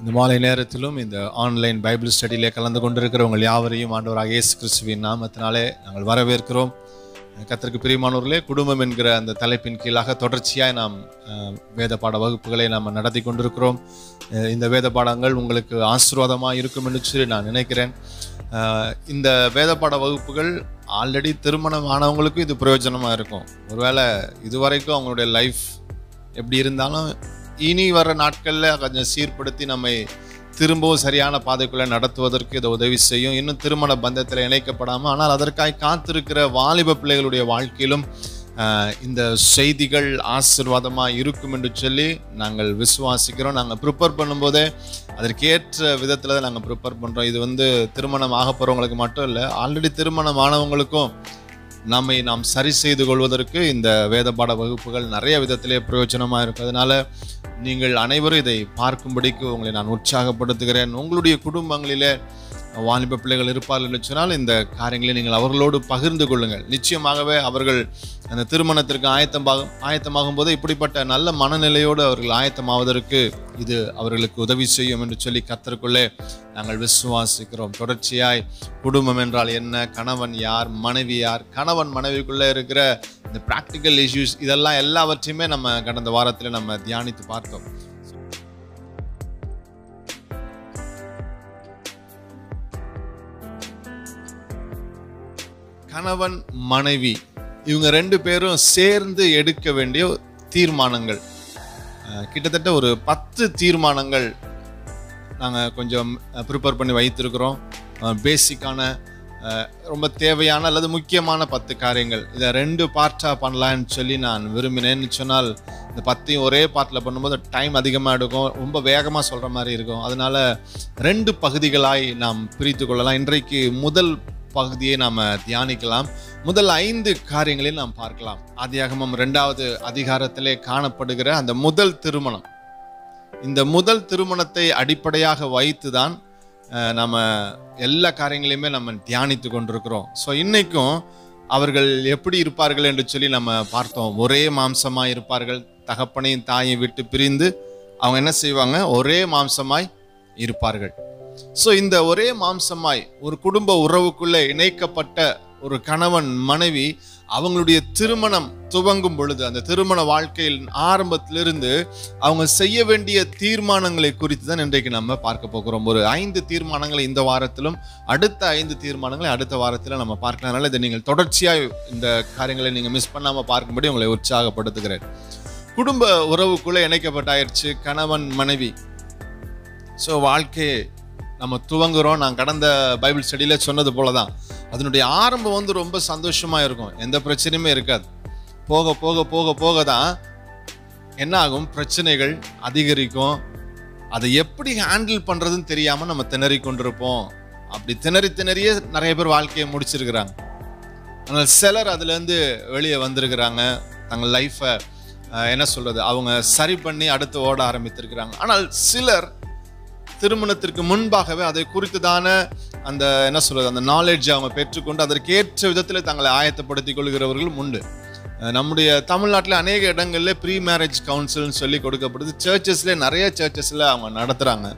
இந்த மாலை நேரத்திலும் இந்த ஆன்லைன் பைபிள் ஸ்டடியிலே கலந்து கொண்டிருக்கிற உங்கள் யாவரையும் ஆண்டவராக இயேசு கிறிஸ்துவின் நாமத்தினாலே நாங்கள் வரவேற்கிறோம். கத்திற்கு பிரியமானவர்களே குடும்பம் என்கிற அந்த தலைப்பின் கீழாக தொடர்ச்சியாக நாம் வேத பாட வகுப்புகளை நாம் நடத்தி கொண்டிருக்கிறோம். இந்த வேத பாடங்கள் உங்களுக்கு ஆசீர்வாதமாக இருக்கும் என்று சொல்லி நான் நினைக்கிறேன். இந்த வேத பாட வகுப்புகள் ஆல்ரெடி திருமணம் ஆனவங்களுக்கும் இது பிரயோஜனமாக இருக்கும். ஒருவேளை இதுவரைக்கும் அவங்களுடைய லைஃப் எப்படி இருந்தாலும் இனி வர நாட்களில் கொஞ்சம் சீர்படுத்தி நம்மை திரும்பவும் சரியான பாதைக்குள்ளே நடத்துவதற்கு இதை உதவி செய்யும். இன்னும் திருமண பந்தத்தில் இணைக்கப்படாமல் ஆனால் அதற்காய் காத்திருக்கிற வாலிப பிள்ளைகளுடைய வாழ்க்கையிலும் இந்த செய்திகள் ஆசீர்வாதமாக இருக்கும் என்று சொல்லி நாங்கள் விசுவாசிக்கிறோம். நாங்கள் ப்ரிப்பேர் பண்ணும்போதே அதற்கேற்ற விதத்தில் தான் நாங்கள் ப்ரிப்பேர் பண்ணுறோம் இது வந்து திருமணம் ஆக போகிறவங்களுக்கு மட்டும் இல்லை ஆல்ரெடி திருமணம் ஆனவங்களுக்கும் நம்மை நாம் சரி செய்து கொள்வதற்கு இந்த வேதபாட வகுப்புகள் நிறைய விதத்திலே பிரயோஜனமாக இருக்கிறதுனால நீங்கள் அனைவரும் இதை பார்க்கும்படிக்கு உங்களை நான் உற்சாகப்படுத்துகிறேன். உங்களுடைய குடும்பங்களிலே வாலிப பிள்ளைகள் இருப்பார்கள் என்று சொன்னால் இந்த காரியங்களை நீங்கள் அவர்களோடு பகிர்ந்து கொள்ளுங்கள். நிச்சயமாகவே அவர்கள் அந்த திருமணத்திற்கு ஆயத்தமாகும் ஆயத்தமாகும் போது இப்படிப்பட்ட நல்ல மனநிலையோடு அவர்கள் ஆயத்தமாவதற்கு இது அவர்களுக்கு உதவி செய்யும் என்று சொல்லி கத்தருக்குள்ளே நாங்கள் விசுவாசிக்கிறோம். தொடர்ச்சியாய் குடும்பம் என்றால் என்ன? கணவன் யார்? மனைவி யார்? கணவன் மனைவிக்குள்ளே இருக்கிற இந்த ப்ராக்டிக்கல் இஷ்யூஸ் இதெல்லாம் எல்லாவற்றையுமே நம்ம கடந்த வாரத்தில் நம்ம தியானித்து பார்த்தோம். கணவன் மனைவி இவங்க ரெண்டு பேரும் சேர்ந்து எடுக்க வேண்டிய தீர்மானங்கள். கிட்டத்தட்ட ஒரு பத்து தீர்மானங்கள் நாங்கள் கொஞ்சம் ப்ரிப்பேர் பண்ணி வைத்திருக்கிறோம். பேசிக்கான ரொம்ப தேவையான அல்லது முக்கியமான பத்து காரியங்கள். இதை ரெண்டு பார்ட்டாக பண்ணலான்னு சொல்லி நான் விரும்பினேன்னு சொன்னால் இந்த பத்தையும் ஒரே பார்ட்டில் பண்ணும்போது டைம் அதிகமாக எடுக்கும். ரொம்ப வேகமாக சொல்கிற மாதிரி இருக்கும். அதனால் ரெண்டு பகுதிகளாய் நாம் பிரித்து கொள்ளலாம். இன்றைக்கு முதல் பகுதியை நாம் தியானிக்கலாம். முதல் ஐந்து காரியங்களை நாம் பார்க்கலாம். ஆதியாகமம் ரெண்டாவது அதிகாரத்திலே காணப்படுகிற அந்த முதல் திருமணம். இந்த முதல் திருமணத்தை அடிப்படையாக வைத்து தான் நம்ம எல்லா காரியங்களையுமே நம்ம தியானித்து கொண்டிருக்கிறோம். ஸோ இன்னைக்கும் அவர்கள் எப்படி இருப்பார்கள் என்று சொல்லி நம்ம பார்த்தோம். ஒரே மாம்சமாக இருப்பார்கள். தகப்பனையும் தாயையும் விட்டு பிரிந்து அவங்க என்ன செய்வாங்க? ஒரே மாம்சமாய் இருப்பார்கள். ஸோ இந்த ஒரே மாம்சமாய் ஒரு குடும்ப உறவுக்குள்ளே இணைக்கப்பட்ட ஒரு கணவன் மனைவி அவங்களுடைய திருமணம் துவங்கும் பொழுது அந்த திருமண வாழ்க்கையில் ஆரம்பத்திலிருந்து அவங்க செய்ய வேண்டிய தீர்மானங்களை குறித்து தான் இன்றைக்கு நம்ம பார்க்க போகிறோம். ஒரு ஐந்து தீர்மானங்களை இந்த வாரத்திலும் அடுத்த ஐந்து தீர்மானங்களை அடுத்த வாரத்தில் நம்ம பார்க்கலாம். இதை நீங்கள் தொடர்ச்சியாக இந்த காரியங்களை நீங்கள் மிஸ் பண்ணாமல் பார்க்கும்படி உங்களை உற்சாகப்படுத்துகிறேன். குடும்ப உறவுக்குள்ளே இணைக்கப்பட்டாயிருச்சு கணவன் மனைவி. ஸோ வாழ்க்கையை நம்ம துவங்குகிறோம் நான் கடந்த பைபிள் ஸ்டடியில் சொன்னது போல தான் அதனுடைய ஆரம்பம் வந்து ரொம்ப சந்தோஷமாக இருக்கும். எந்த பிரச்சனையுமே இருக்காது. போக போக போக போக தான் என்ன ஆகும் பிரச்சனைகள் அதிகரிக்கும். அதை எப்படி ஹேண்டில் பண்ணுறதுன்னு தெரியாமல் நம்ம திணறி கொண்டிருப்போம். அப்படி திணறி திணறியே நிறைய பேர் வாழ்க்கையை முடிச்சிருக்கிறாங்க. ஆனால் சிலர் அதுலேருந்து வெளியே வந்திருக்கிறாங்க. தங்கள் லைஃப்பை என்ன சொல்கிறது அவங்க சரி பண்ணி அடுத்து ஓட ஆரம்பித்திருக்கிறாங்க. ஆனால் சிலர் திருமணத்திற்கு முன்பாகவே அதை குறித்துதான அந்த என்ன சொல்றது அந்த நாலேஜை அவங்க பெற்றுக்கொண்டு அதற்கேற்ற விதத்தில் தங்களை ஆயத்தப்படுத்திக் கொள்கிறவர்களும் உண்டு. நம்முடைய தமிழ்நாட்டில் அநேக இடங்கள்ல ப்ரீ மேரேஜ் கவுன்சில்னு சொல்லி கொடுக்கப்படுது. சர்ச்சஸ்லேயே நிறைய சர்ச்சஸில் அவங்க நடத்துகிறாங்க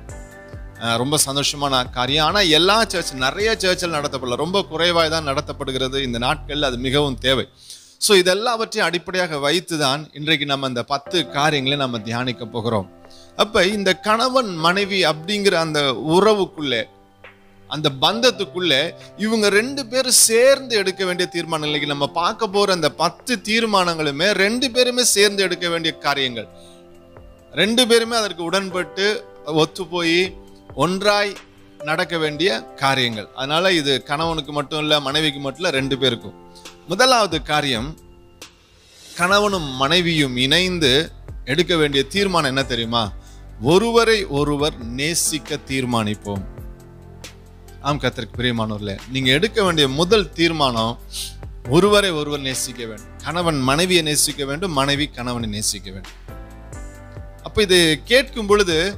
ரொம்ப சந்தோஷமான காரியம். ஆனால் எல்லா சர்ச் நிறைய சர்ச்சில் நடத்தப்படல. ரொம்ப குறைவாக தான் நடத்தப்படுகிறது இந்த நாட்களில். அது மிகவும் தேவை. ஸோ இதெல்லாவற்றையும் அடிப்படையாக வைத்து தான் இன்றைக்கு நம்ம இந்த பத்து காரியங்களை நம்ம தியானிக்க போகிறோம். அப்ப இந்த கணவன் மனைவி அப்படிங்கிற அந்த உறவுக்குள்ளே அந்த பந்தத்துக்குள்ளே இவங்க ரெண்டு பேரும் சேர்ந்து எடுக்க வேண்டிய தீர்மானம். இன்னைக்கு நம்ம பார்க்க போற அந்த பத்து தீர்மானங்களுமே ரெண்டு பேருமே சேர்ந்து எடுக்க வேண்டிய காரியங்கள். ரெண்டு பேருமே அதற்கு உடன்பட்டு ஒத்து போய் ஒன்றாய் நடக்க வேண்டிய காரியங்கள். அதனால இது கணவனுக்கு மட்டும் இல்லை மனைவிக்கு மட்டும் இல்லை ரெண்டு பேருக்கும். முதலாவது காரியம் கணவனும் மனைவியும் இணைந்து எடுக்க வேண்டிய தீர்மானம் என்ன தெரியுமா? ஒருவரை ஒருவர் நேசிக்க தீர்மானிப்போம். ஆம் கத்திரிக்கு பிரியமானவர்களே நீங்க எடுக்க வேண்டிய முதல் தீர்மானம் ஒருவரை ஒருவர் நேசிக்க வேண்டும். கணவன் மனைவியை நேசிக்க வேண்டும் மனைவி கணவனை நேசிக்க வேண்டும். அப்ப இது கேட்கும் பொழுது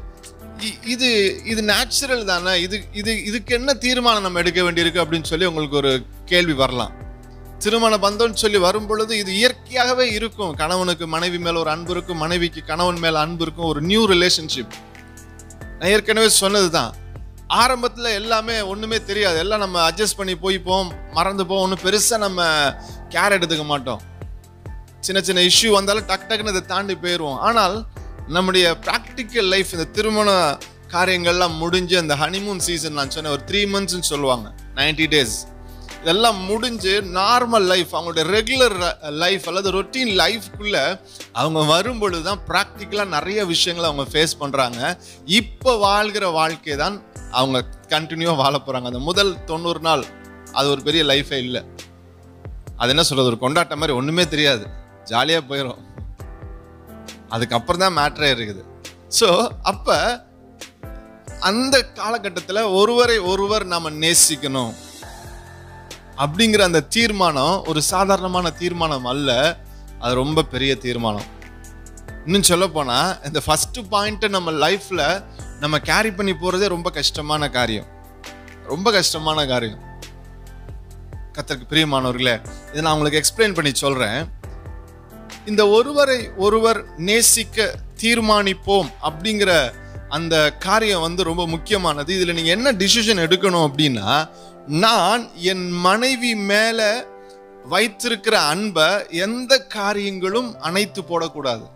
இ- இது இது நேச்சுரல் தானே இது இது இதுக்கு என்ன தீர்மானம் நம்ம எடுக்க வேண்டியிருக்கு அப்படின்னு சொல்லி உங்களுக்கு ஒரு கேள்வி வரலாம். திருமண பந்தம்னு சொல்லி வரும் பொழுது இது இயற்கையாகவே இருக்கும். கணவனுக்கு மனைவி மேல ஒரு அன்பு இருக்கும் மனைவிக்கு கணவன் மேல அன்பு இருக்கும் ஒரு நியூ ரிலேஷன்ஷிப் நான் ஏற்கனவே சொன்னதுதான். ஆரம்பத்துல எல்லாமே ஒண்ணுமே தெரியாது. எல்லாம் நம்ம அட்ஜஸ்ட் பண்ணி போய்ப்போம் மறந்து போவோம். ஒன்றும் பெருசா நம்ம கேர் எடுத்துக்க மாட்டோம். சின்ன சின்ன இஷ்யூ வந்தாலும் டக் டக்குன்னு இதை தாண்டி போயிடுவோம் ஆனால் நம்முடைய ப்ராக்டிக்கல் லைஃப் இந்த திருமண காரியங்கள்லாம் முடிஞ்சு அந்த ஹனிமூன் சீசன் நான் சொன்னேன் ஒரு த்ரீ மந்த்ஸ்ன்னு சொல்லுவாங்க. 90 டேஸ் இதெல்லாம் முடிஞ்சு நார்மல் லைஃப் அவங்களுடைய ரெகுலர் லைஃப் அல்லது ரொட்டீன் லைஃப்குள்ள அவங்க வரும்பொழுது தான் ப்ராக்டிக்கலாக நிறைய விஷயங்களை அவங்க ஃபேஸ் பண்ணுறாங்க இப்போ வாழ்கிற வாழ்க்கை தான் அவங்க கண்டினியூவாக வாழ போகிறாங்க அந்த முதல் தொண்ணூறு நாள் அது ஒரு பெரிய லைஃபே இல்லை. அது என்ன சொல்கிறது ஒரு கொண்டாட்டம் மாதிரி ஒன்றுமே தெரியாது. ஜாலியாக போயிடும் அதுக்கப்புறம் தான் மேட்ரே இருக்குது. ஸோ அப்போ அந்த காலகட்டத்தில் ஒருவரை ஒருவர் நாம் நேசிக்கணும். அப்படிங்கிற அந்த தீர்மானம் ஒரு சாதாரணமான தீர்மானம் அல்ல. அது ரொம்ப பெரிய தீர்மானம். இன்னும் சொல்ல போனால் இந்த ஃபஸ்ட்டு பாயிண்ட்டை நம்ம லைஃப்பில் நம்ம கேரி பண்ணி போறதே ரொம்ப கஷ்டமான காரியம். ரொம்ப கஷ்டமான காரியம். கத்தருக்கு பிரியமானவர்களே இதை நான் உங்களுக்கு எக்ஸ்பிளைன் பண்ணி சொல்கிறேன் இந்த ஒருவரை ஒருவர் நேசிக்க தீர்மானிப்போம் அப்படிங்கிற அந்த காரியம் வந்து ரொம்ப முக்கியமானது. இதில் நீங்கள் என்ன டிசிஷன் எடுக்கணும் அப்படின்னா நான் என் மனைவி மேல வைத்திருக்கிற அன்பை எந்த காரியங்களும் அணைத்து போடக்கூடாது.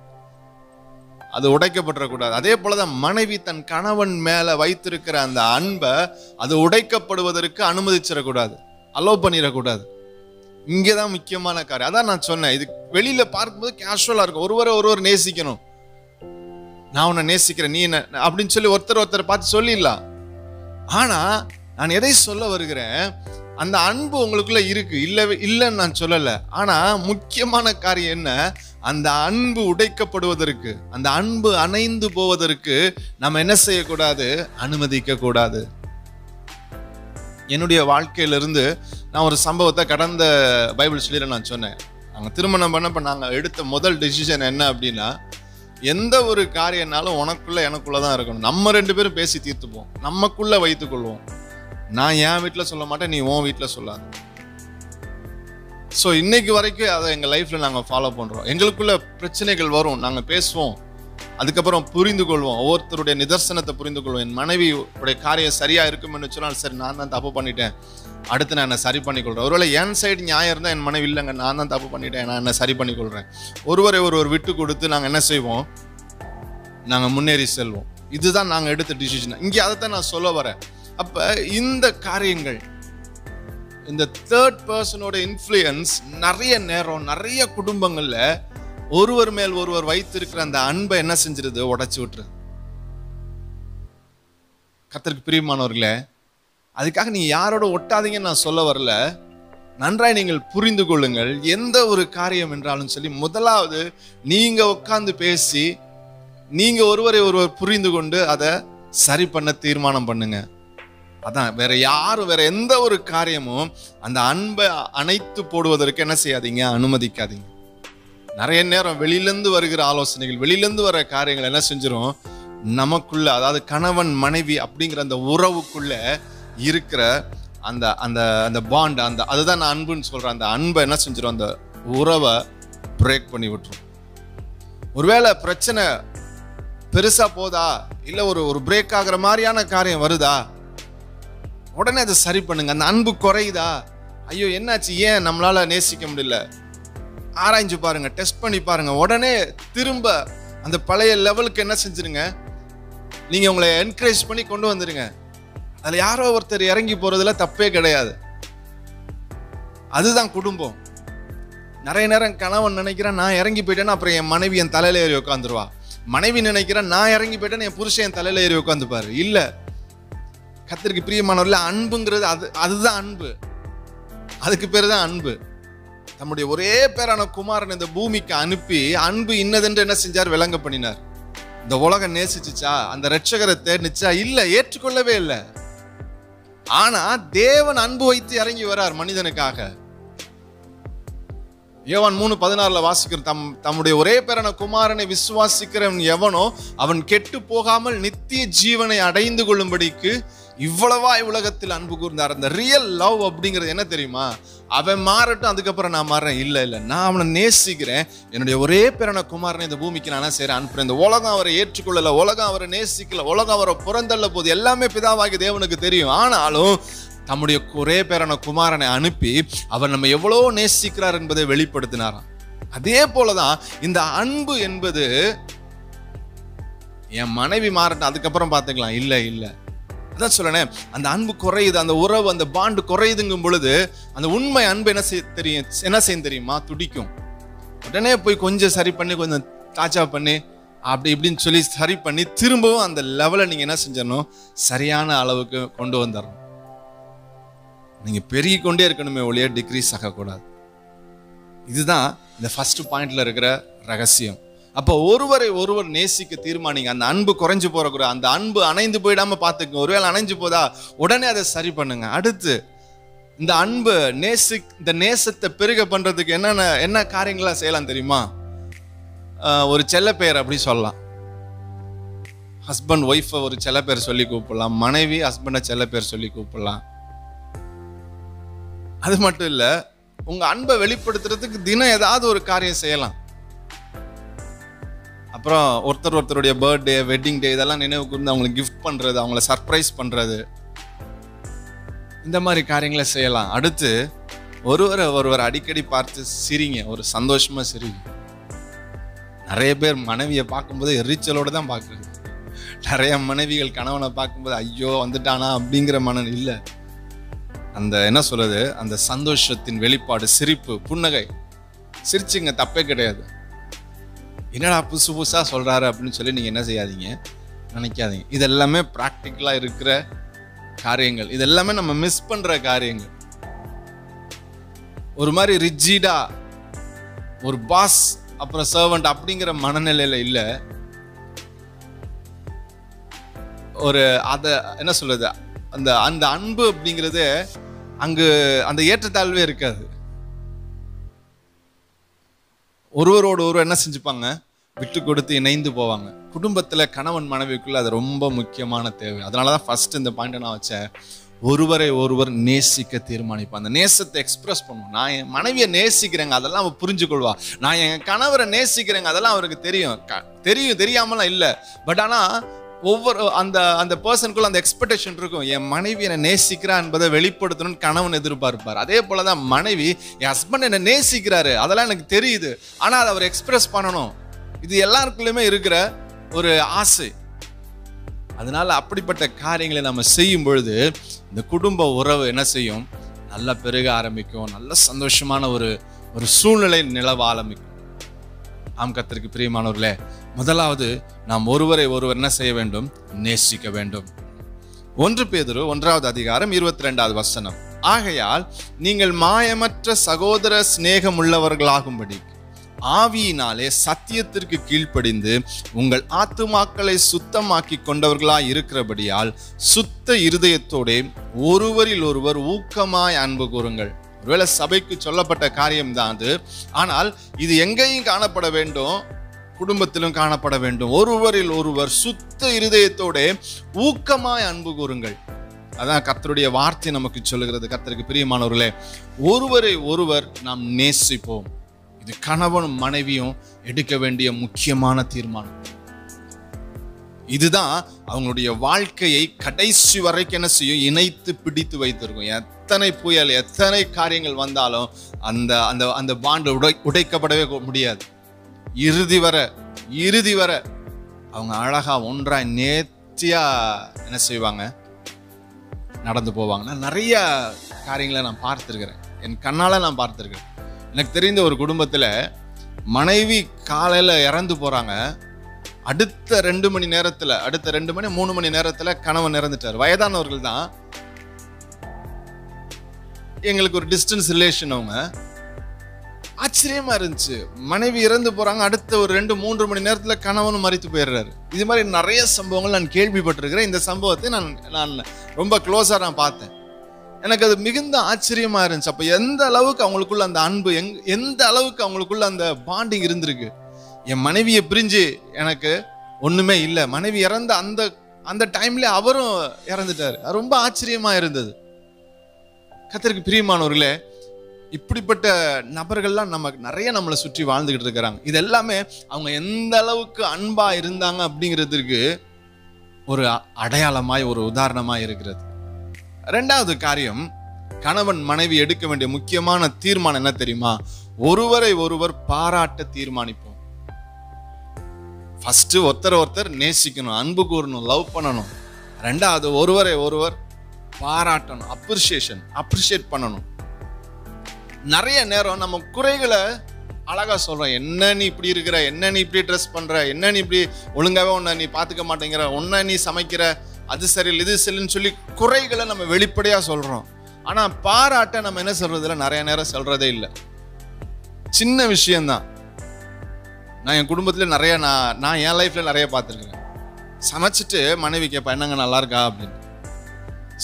அது உடைக்கப்பட்டுறக்கூடாது அதே போலதான் மனைவி தன் கணவன் மேல வைத்திருக்கிற அந்த அன்பை அது உடைக்கப்படுவதற்கு அனுமதிச்சிடக்கூடாது. அலோவ் பண்ணிடக்கூடாது. இங்கதான் முக்கியமான காரியம். அதான் நான் சொன்னேன். இது வெளியில பார்க்கும்போது கேஷுவலா இருக்கும். ஒருவரை ஒருவர் நேசிக்கணும். நான் உன்னை நேசிக்கிறேன். நீ என்ன அப்படின்னு சொல்லி ஒருத்தர் ஒருத்தர் பார்த்து சொல்லிடலாம். ஆனா நான் எதை சொல்ல வருகிறேன்? அந்த அன்பு உங்களுக்குள்ள இருக்கு. இல்லை இல்லைன்னு நான் சொல்லலை. ஆனால் முக்கியமான காரியம் என்ன? அந்த அன்பு உடைக்கப்படுவதற்கு அந்த அன்பு அணைந்து போவதற்கு நம்ம என்ன செய்யக்கூடாது? அனுமதிக்க கூடாது என்னுடைய வாழ்க்கையிலிருந்து நான் ஒரு சம்பவத்தை கடந்த பைபிள் ஸ்டடியில் நான் சொன்னேன். நாங்கள் திருமணம் பண்ணப்போ நாங்கள் எடுத்த முதல் டெசிஷன் என்ன அப்படின்னா எந்த ஒரு காரியம்னாலும் உனக்குள்ளே எனக்குள்ளே தான் இருக்கணும். நம்ம ரெண்டு பேரும் பேசி தீர்த்துப்போம். நமக்குள்ளே வைத்துக்கொள்வோம். நான் என் வீட்டில் சொல்ல மாட்டேன் நீ உன் வீட்டில் சொல்லாது. ஸோ இன்னைக்கு வரைக்கும் அதை எங்கள் லைஃப்பில் நாங்கள் ஃபாலோ பண்ணுறோம் எங்களுக்குள்ள பிரச்சனைகள் வரும். நாங்கள் பேசுவோம். அதுக்கப்புறம் புரிந்து கொள்வோம். ஒவ்வொருத்தருடைய நிதர்சனத்தை புரிந்து கொள்வோம். என் மனைவி உடைய காரியம் சரியாக இருக்கும்னு சொன்னால் சரி நான் தான் தப்பு பண்ணிட்டேன். அடுத்து நான் என்ன சரி பண்ணிக்கொள்கிறேன் ஒருவேளை என் சைடு நியாயம் இருந்தால் என் மனைவி இல்லைங்க நான் தான் தப்பு பண்ணிட்டேன். நான் என்ன சரி பண்ணிக்கொள்கிறேன் ஒருவரை ஒருவர் விட்டு கொடுத்து நாங்கள் என்ன செய்வோம்? நாங்கள் முன்னேறி செல்வோம். இதுதான் நாங்கள் எடுத்த டிசிஷன் இங்கே அதை தான் நான் சொல்ல வரேன். அப்போ இந்த காரியங்கள் இந்த தேர்ட் பர்சனோட இன்ஃப்ளூயன்ஸ் நிறைய நேரம் நிறைய குடும்பங்களில் ஒருவர் மேல் ஒருவர் வைத்திருக்கிற அந்த அன்பை என்ன செஞ்சிருது? உடச்சி விட்டுரு கத்தருக்கு பிரியமானவர்களே அதுக்காக நீ யாரோட ஒட்டாதீங்கன்னு நான் சொல்ல வரல. நன்றாய் நீங்கள் புரிந்து கொள்ளுங்கள். எந்த ஒரு காரியம் என்றாலும் சொல்லி முதலாவது நீங்க உட்கார்ந்து பேசி நீங்க ஒருவரை ஒருவர் புரிந்து கொண்டு அதை சரி பண்ண தீர்மானம் பண்ணுங்க. அதான் வேற யாரும் வேற எந்த ஒரு காரியமும் அந்த அன்பை அணைத்து போடுவதற்கு என்ன செய்யாதீங்க? அனுமதிக்காதீங்க. நிறைய நேரம் வெளியிலேருந்து வருகிற ஆலோசனைகள் வெளியிலேருந்து வர காரியங்கள் என்ன செஞ்சிடும் நமக்குள்ள அதாவது கணவன் மனைவி அப்படிங்கிற அந்த உறவுக்குள்ள இருக்கிற அந்த அந்த அந்த பாண்ட் அந்த அதுதான் நான் அன்புன்னு சொல்கிறேன் அந்த அன்பை என்ன செஞ்சிடும் அந்த உறவை பிரேக் பண்ணி விட்டுரும். ஒருவேளை பிரச்சனை பெருசாக போதா? இல்லை ஒரு ஒரு பிரேக் ஆகிற மாதிரியான காரியம் வருதா? உடனே அதை சரி பண்ணுங்க. அந்த அன்பு குறையுதா? ஐயோ என்னாச்சு? ஏன் நம்மளால நேசிக்க முடியல? ஆராய்ஞ்சு பாருங்க டெஸ்ட் பண்ணி பாருங்க. உடனே திரும்ப அந்த பழைய லெவலுக்கு என்ன செஞ்சிருங்க? நீங்க உங்களை என்கரேஜ் பண்ணி கொண்டு வந்துருங்க. அதில் யாரோ ஒருத்தர் இறங்கி போறதுல தப்பே கிடையாது. அதுதான் குடும்பம். நிறைய நேரம் கணவன் நினைக்கிறேன் நான் இறங்கி போயிட்டேன்னா அப்புறம் என் மனைவி என் தலையில ஏறி உட்காந்துருவா மனைவி நினைக்கிறேன் நான் இறங்கி போயிட்டேன்னு என் புருஷன் என் தலையில ஏறி உட்காந்துப்பாரு இல்லை கத்திற்கு பிரியமானவர்ல அன்புங்கிறது அது அதுதான் அன்பு. அதுக்கு பேர் தான் அன்பு. தம்முடைய ஒரே பேரான குமாரன் இந்த பூமிக்கு அனுப்பி அன்பு இன்னதென்று என்ன செஞ்சார்? விளங்க பண்ணினார். இந்த உலகம் நேசிச்சுச்சா? அந்த ரட்சகரை தேடிச்சா இல்ல ஏற்றுக்கொள்ளவே இல்லை. ஆனா தேவன் அன்பு வைத்து இறங்கி வரார் மனிதனுக்காக. யோவான் மூணு பதினாறுல வாசிக்கிற தம் தம்முடைய ஒரே பேரான குமாரனை விசுவாசிக்கிறவன் எவனோ அவன் கெட்டு போகாமல் நித்திய ஜீவனை அடைந்து கொள்ளும்படிக்கு இவ்வளவா உலகத்தில் அன்பு கூர்ந்தார். அந்த ரியல் லவ் அப்படிங்கிறது என்ன தெரியுமா? அவன் மாறட்டும் அதுக்கப்புறம் நான் மாறேன் இல்லை இல்லை. நான் அவனை நேசிக்கிறேன். என்னுடைய ஒரே பேரனை குமாரனை இந்த பூமிக்கு நான் சரி அனுப்புறேன். இந்த உலகம் அவரை ஏற்றுக்கொள்ளலை உலகம் அவரை நேசிக்கல உலகம் அவரை புறந்தள்ள போது எல்லாமே பிதாவாகி தேவனுக்கு தெரியும். ஆனாலும் தம்முடைய ஒரே பேரான குமாரனை அனுப்பி அவர் நம்ம எவ்வளோ நேசிக்கிறார் என்பதை வெளிப்படுத்தினாராம். அதே போலதான் இந்த அன்பு என்பது என் மனைவி மாறட்டும். அதுக்கப்புறம் பார்த்துக்கலாம். இல்லை இல்லை. அதான் சொல்லணேன் அந்த அன்பு குறையுது அந்த உறவு அந்த பாண்டு குறையுதுங்கும் பொழுது அந்த உண்மை அன்பு என்ன செய்ய தெரியும் என்ன செய்யும் தெரியுமா? துடிக்கும். உடனே போய் கொஞ்சம் சரி பண்ணி கொஞ்சம் தாச்சா பண்ணி அப்படி இப்படின்னு சொல்லி சரி பண்ணி திரும்பவும் அந்த லெவலை நீங்கள் என்ன செஞ்சிடணும்? சரியான அளவுக்கு கொண்டு வந்துடணும். நீங்கள் பெருகி கொண்டே இருக்கணுமே ஒழிய டிக்ரீஸ் ஆகக்கூடாது. இதுதான் இந்த ஃபஸ்ட்டு பாயிண்டில் இருக்கிற ரகசியம். அப்போ ஒருவரை ஒருவர் நேசிக்க தீர்மானிங்க. அந்த அன்பு குறைஞ்சு போற அந்த அன்பு அணைந்து போயிடாம பார்த்துக்கங்க. ஒருவேளை அணைஞ்சு போதா உடனே அதை சரி பண்ணுங்க. அடுத்து இந்த அன்பு நேசி இந்த நேசத்தை பெருக பண்றதுக்கு என்னென்ன என்ன காரியங்களாக செய்யலாம் தெரியுமா? ஒரு செல்ல பெயர் அப்படி சொல்லலாம். ஹஸ்பண்ட் ஒய்ஃபை ஒரு செல்ல பேர் சொல்லி கூப்பிடலாம். மனைவி ஹஸ்பண்டை செல்ல பேர் சொல்லி கூப்பிடலாம். அது மட்டும் இல்லை உங்கள் அன்பை வெளிப்படுத்துறதுக்கு தினம் ஏதாவது ஒரு காரியம் செய்யலாம். அப்புறம் ஒருத்தர் ஒருத்தருடைய பர்த்டே வெட்டிங் டே இதெல்லாம் நினைவு கூர்ந்து அவங்களுக்கு கிஃப்ட் பண்ணுறது அவங்கள சர்ப்ரைஸ் பண்ணுறது இந்த மாதிரி காரியங்களை செய்யலாம். அடுத்து ஒருவரை ஒருவர் அடிக்கடி பார்த்து சிரிங்க. ஒரு சந்தோஷமாக சிரிங்க. நிறைய பேர் மனைவியை பார்க்கும்போது எரிச்சலோட தான் பார்க்குறது நிறைய மனைவிகள் கணவனை பார்க்கும்போது ஐயோ வந்துட்டானா? அப்படிங்கிற மனன் இல்லை. அந்த என்ன சொல்கிறது அந்த சந்தோஷத்தின் வெளிப்பாடு சிரிப்பு புன்னகை. சிரிச்சுங்க தப்பே கிடையாது. என்னடா புதுசு புதுசாக சொல்கிறாரு அப்படின்னு சொல்லி நீங்கள் என்ன செய்யாதீங்க? நினைக்காதீங்க. இது எல்லாமே இருக்கிற காரியங்கள். இது எல்லாமே நம்ம மிஸ் பண்ணுற காரியங்கள். ஒரு மாதிரி ரிஜிடா ஒரு பாஸ் அப்புறம் சர்வெண்ட் அப்படிங்கிற மனநிலையில் இல்லை. ஒரு அதை என்ன சொல்கிறது அந்த அந்த அன்பு அப்படிங்கிறது அங்கு அந்த ஏற்றத்தாழ்வே இருக்காது. ஒருவரோடு ஒருவர் என்ன செஞ்சுப்பாங்க? விட்டு கொடுத்து இணைந்து போவாங்க. குடும்பத்தில் கணவன் மனைவிக்குள்ள அது ரொம்ப முக்கியமான தேவை. அதனாலதான் ஃபர்ஸ்ட் இந்த பாயிண்ட் நான் வச்சேன். ஒருவரை ஒருவர் நேசிக்க தீர்மானிப்பான் அந்த நேசத்தை எக்ஸ்பிரஸ் பண்ணுவோம். நான் என் மனைவியை நேசிக்கிறேங்க அதெல்லாம் அவள் புரிஞ்சுக்கொள்வா. நான் என் கணவரை நேசிக்கிறேங்க அதெல்லாம் அவருக்கு தெரியும். க- தெரியும் தெரியாமலாம் இல்லை. பட் ஆனால் ஒவ்வொரு அந்த அந்த பர்சனுக்குள்ள அந்த எக்ஸ்பெக்டேஷன் இருக்கும். என் மனைவி என்னை நேசிக்கிறா என்பதை வெளிப்படுத்தணும்னு கணவன் எதிர்பார்ப்பார். அதே போலதான் மனைவி என் ஹஸ்பண்ட் என்னை நேசிக்கிறாரு. அதெல்லாம் எனக்கு தெரியுது. ஆனால் அதை அவர் எக்ஸ்பிரஸ் பண்ணணும். இது எல்லாருக்குள்ளயுமே இருக்கிற ஒரு ஆசை. அதனால அப்படிப்பட்ட காரியங்களை நம்ம செய்யும் பொழுது இந்த குடும்ப உறவு என்ன செய்யும்? நல்லா பெருக ஆரம்பிக்கும். நல்ல சந்தோஷமான ஒரு ஒரு சூழ்நிலை நிலவ ஆரம்பிக்கும். ஆம் கத்திற்கு பிரியமானவர்களே முதலாவது நாம் ஒருவரை ஒருவர் என்ன செய்ய வேண்டும்? நேசிக்க வேண்டும். ஒன்று பேதரு ஒன்றாவது அதிகாரம் இருபத்தி ரெண்டாவது வசனம். ஆகையால் நீங்கள் மாயமற்ற சகோதர சிநேகம் உள்ளவர்களாகும்படி ஆவியினாலே சத்தியத்திற்கு கீழ்ப்படிந்து உங்கள் ஆத்துமாக்களை சுத்தமாக்கி கொண்டவர்களாய் இருக்கிறபடியால் சுத்த இருதயத்தோடே ஒருவரில் ஒருவர் ஊக்கமாய் அன்பு கூறுங்கள். ஒருவேளை சபைக்கு சொல்லப்பட்ட காரியம்தான் அது. ஆனால் இது எங்கேயும் காணப்பட வேண்டும். குடும்பத்திலும் காணப்பட வேண்டும். ஒருவரில் ஒருவர் சுத்த இருதயத்தோட ஊக்கமாய் அன்பு கூறுங்கள். அதான் கர்த்தருடைய வார்த்தை நமக்கு சொல்லுகிறது. கர்த்தருக்கு பிரியமானவர்களே ஒருவரை ஒருவர் நாம் நேசிப்போம். இது கணவனும் மனைவியும் எடுக்க வேண்டிய முக்கியமான தீர்மானம். இதுதான் அவங்களுடைய வாழ்க்கையை கடைசி வரைக்கும் என்ன செய்யும்? இணைத்து பிடித்து வைத்திருக்கும். எத்தனை புயல் எத்தனை காரியங்கள் வந்தாலும் அந்த அந்த அந்த பாண்டு உடை உடைக்கப்படவே முடியாது. இறுதி வர இறுதி வர. அவங்க அழகாக ஒன்றாக நேர்த்தியாக என்ன செய்வாங்க? நடந்து போவாங்க நான் நிறைய காரியங்களை நான் பார்த்துருக்கிறேன். என் கண்ணால் நான் பார்த்துருக்கிறேன். எனக்கு தெரிந்த ஒரு குடும்பத்தில் மனைவி காலையில் இறந்து போகிறாங்க அடுத்த ரெண்டு மணி நேரத்தில் அடுத்த ரெண்டு மணி மூணு மணி நேரத்தில் கணவன் இறந்துட்டார். வயதானவர்கள் தான். எங்களுக்கு ஒரு டிஸ்டன்ஸ் ரிலேஷன் அவங்க. ஆச்சரியமா இருந்துச்சு. மனைவி இறந்து போறாங்க அடுத்த ஒரு ரெண்டு மூன்று மணி நேரத்துல கணவனும் மறித்து போயிடுறாரு. இது மாதிரி நிறைய சம்பவங்கள் நான் கேள்விப்பட்டிருக்கிறேன். இந்த சம்பவத்தை நான் நான் ரொம்ப க்ளோஸா நான் பார்த்தேன். எனக்கு அது மிகுந்த ஆச்சரியமா இருந்துச்சு. அப்ப எந்த அளவுக்கு அவங்களுக்குள்ள அந்த அன்பு எங் எந்த அளவுக்கு அவங்களுக்குள்ள அந்த பாண்டிங் இருந்திருக்கு? என் மனைவியை பிரிஞ்சு எனக்கு ஒண்ணுமே இல்லை. மனைவி இறந்த அந்த அந்த டைம்ல அவரும் இறந்துட்டாரு. ரொம்ப ஆச்சரியமா இருந்தது. கத்தருக்கு பிரியமானவர்களே இப்படிப்பட்ட நபர்கள்லாம் நமக்கு நிறைய நம்மளை சுற்றி வாழ்ந்துக்கிட்டு இருக்கிறாங்க. இது எல்லாமே அவங்க எந்த அளவுக்கு அன்பா இருந்தாங்க அப்படிங்கிறதுக்கு ஒரு அடையாளமாய் ஒரு உதாரணமாய் இருக்கிறது. ரெண்டாவது காரியம் கணவன் மனைவி எடுக்க வேண்டிய முக்கியமான தீர்மானம் என்ன தெரியுமா? ஒருவரை ஒருவர் பாராட்ட தீர்மானிப்போம். ஃபர்ஸ்ட் ஒருத்தர் ஒருத்தர் நேசிக்கணும் அன்பு கூறணும் லவ் பண்ணணும். ரெண்டாவது ஒருவரை ஒருவர் பாராட்டணும் அப்ரிசியேஷன் அப்ரிஷியேட் பண்ணணும். நிறைய நேரம் நம்ம குறைகளை அழகாக சொல்கிறோம் என்ன நீ இப்படி இருக்கிற? என்ன நீ இப்படி ட்ரெஸ் பண்ணுற என்ன நீ இப்படி ஒழுங்காகவே உன்னை நீ பார்த்துக்க மாட்டேங்கிற? உன்னை நீ சமைக்கிற? அது சரியில்லை இது சரியில்லைன்னு சொல்லி குறைகளை நம்ம வெளிப்படையாக சொல்கிறோம் ஆனால் பாராட்ட நம்ம என்ன சொல்கிறதுல நிறைய நேரம் சொல்கிறதே இல்லை. சின்ன விஷயந்தான் நான் என் குடும்பத்தில் நிறைய நான் நான் என் லைஃப்பில் நிறைய பார்த்துருக்கேன். சமைச்சிட்டு மனைவி கேட்பேன் என்னங்க நல்லா இருக்கா? அப்படின்னு.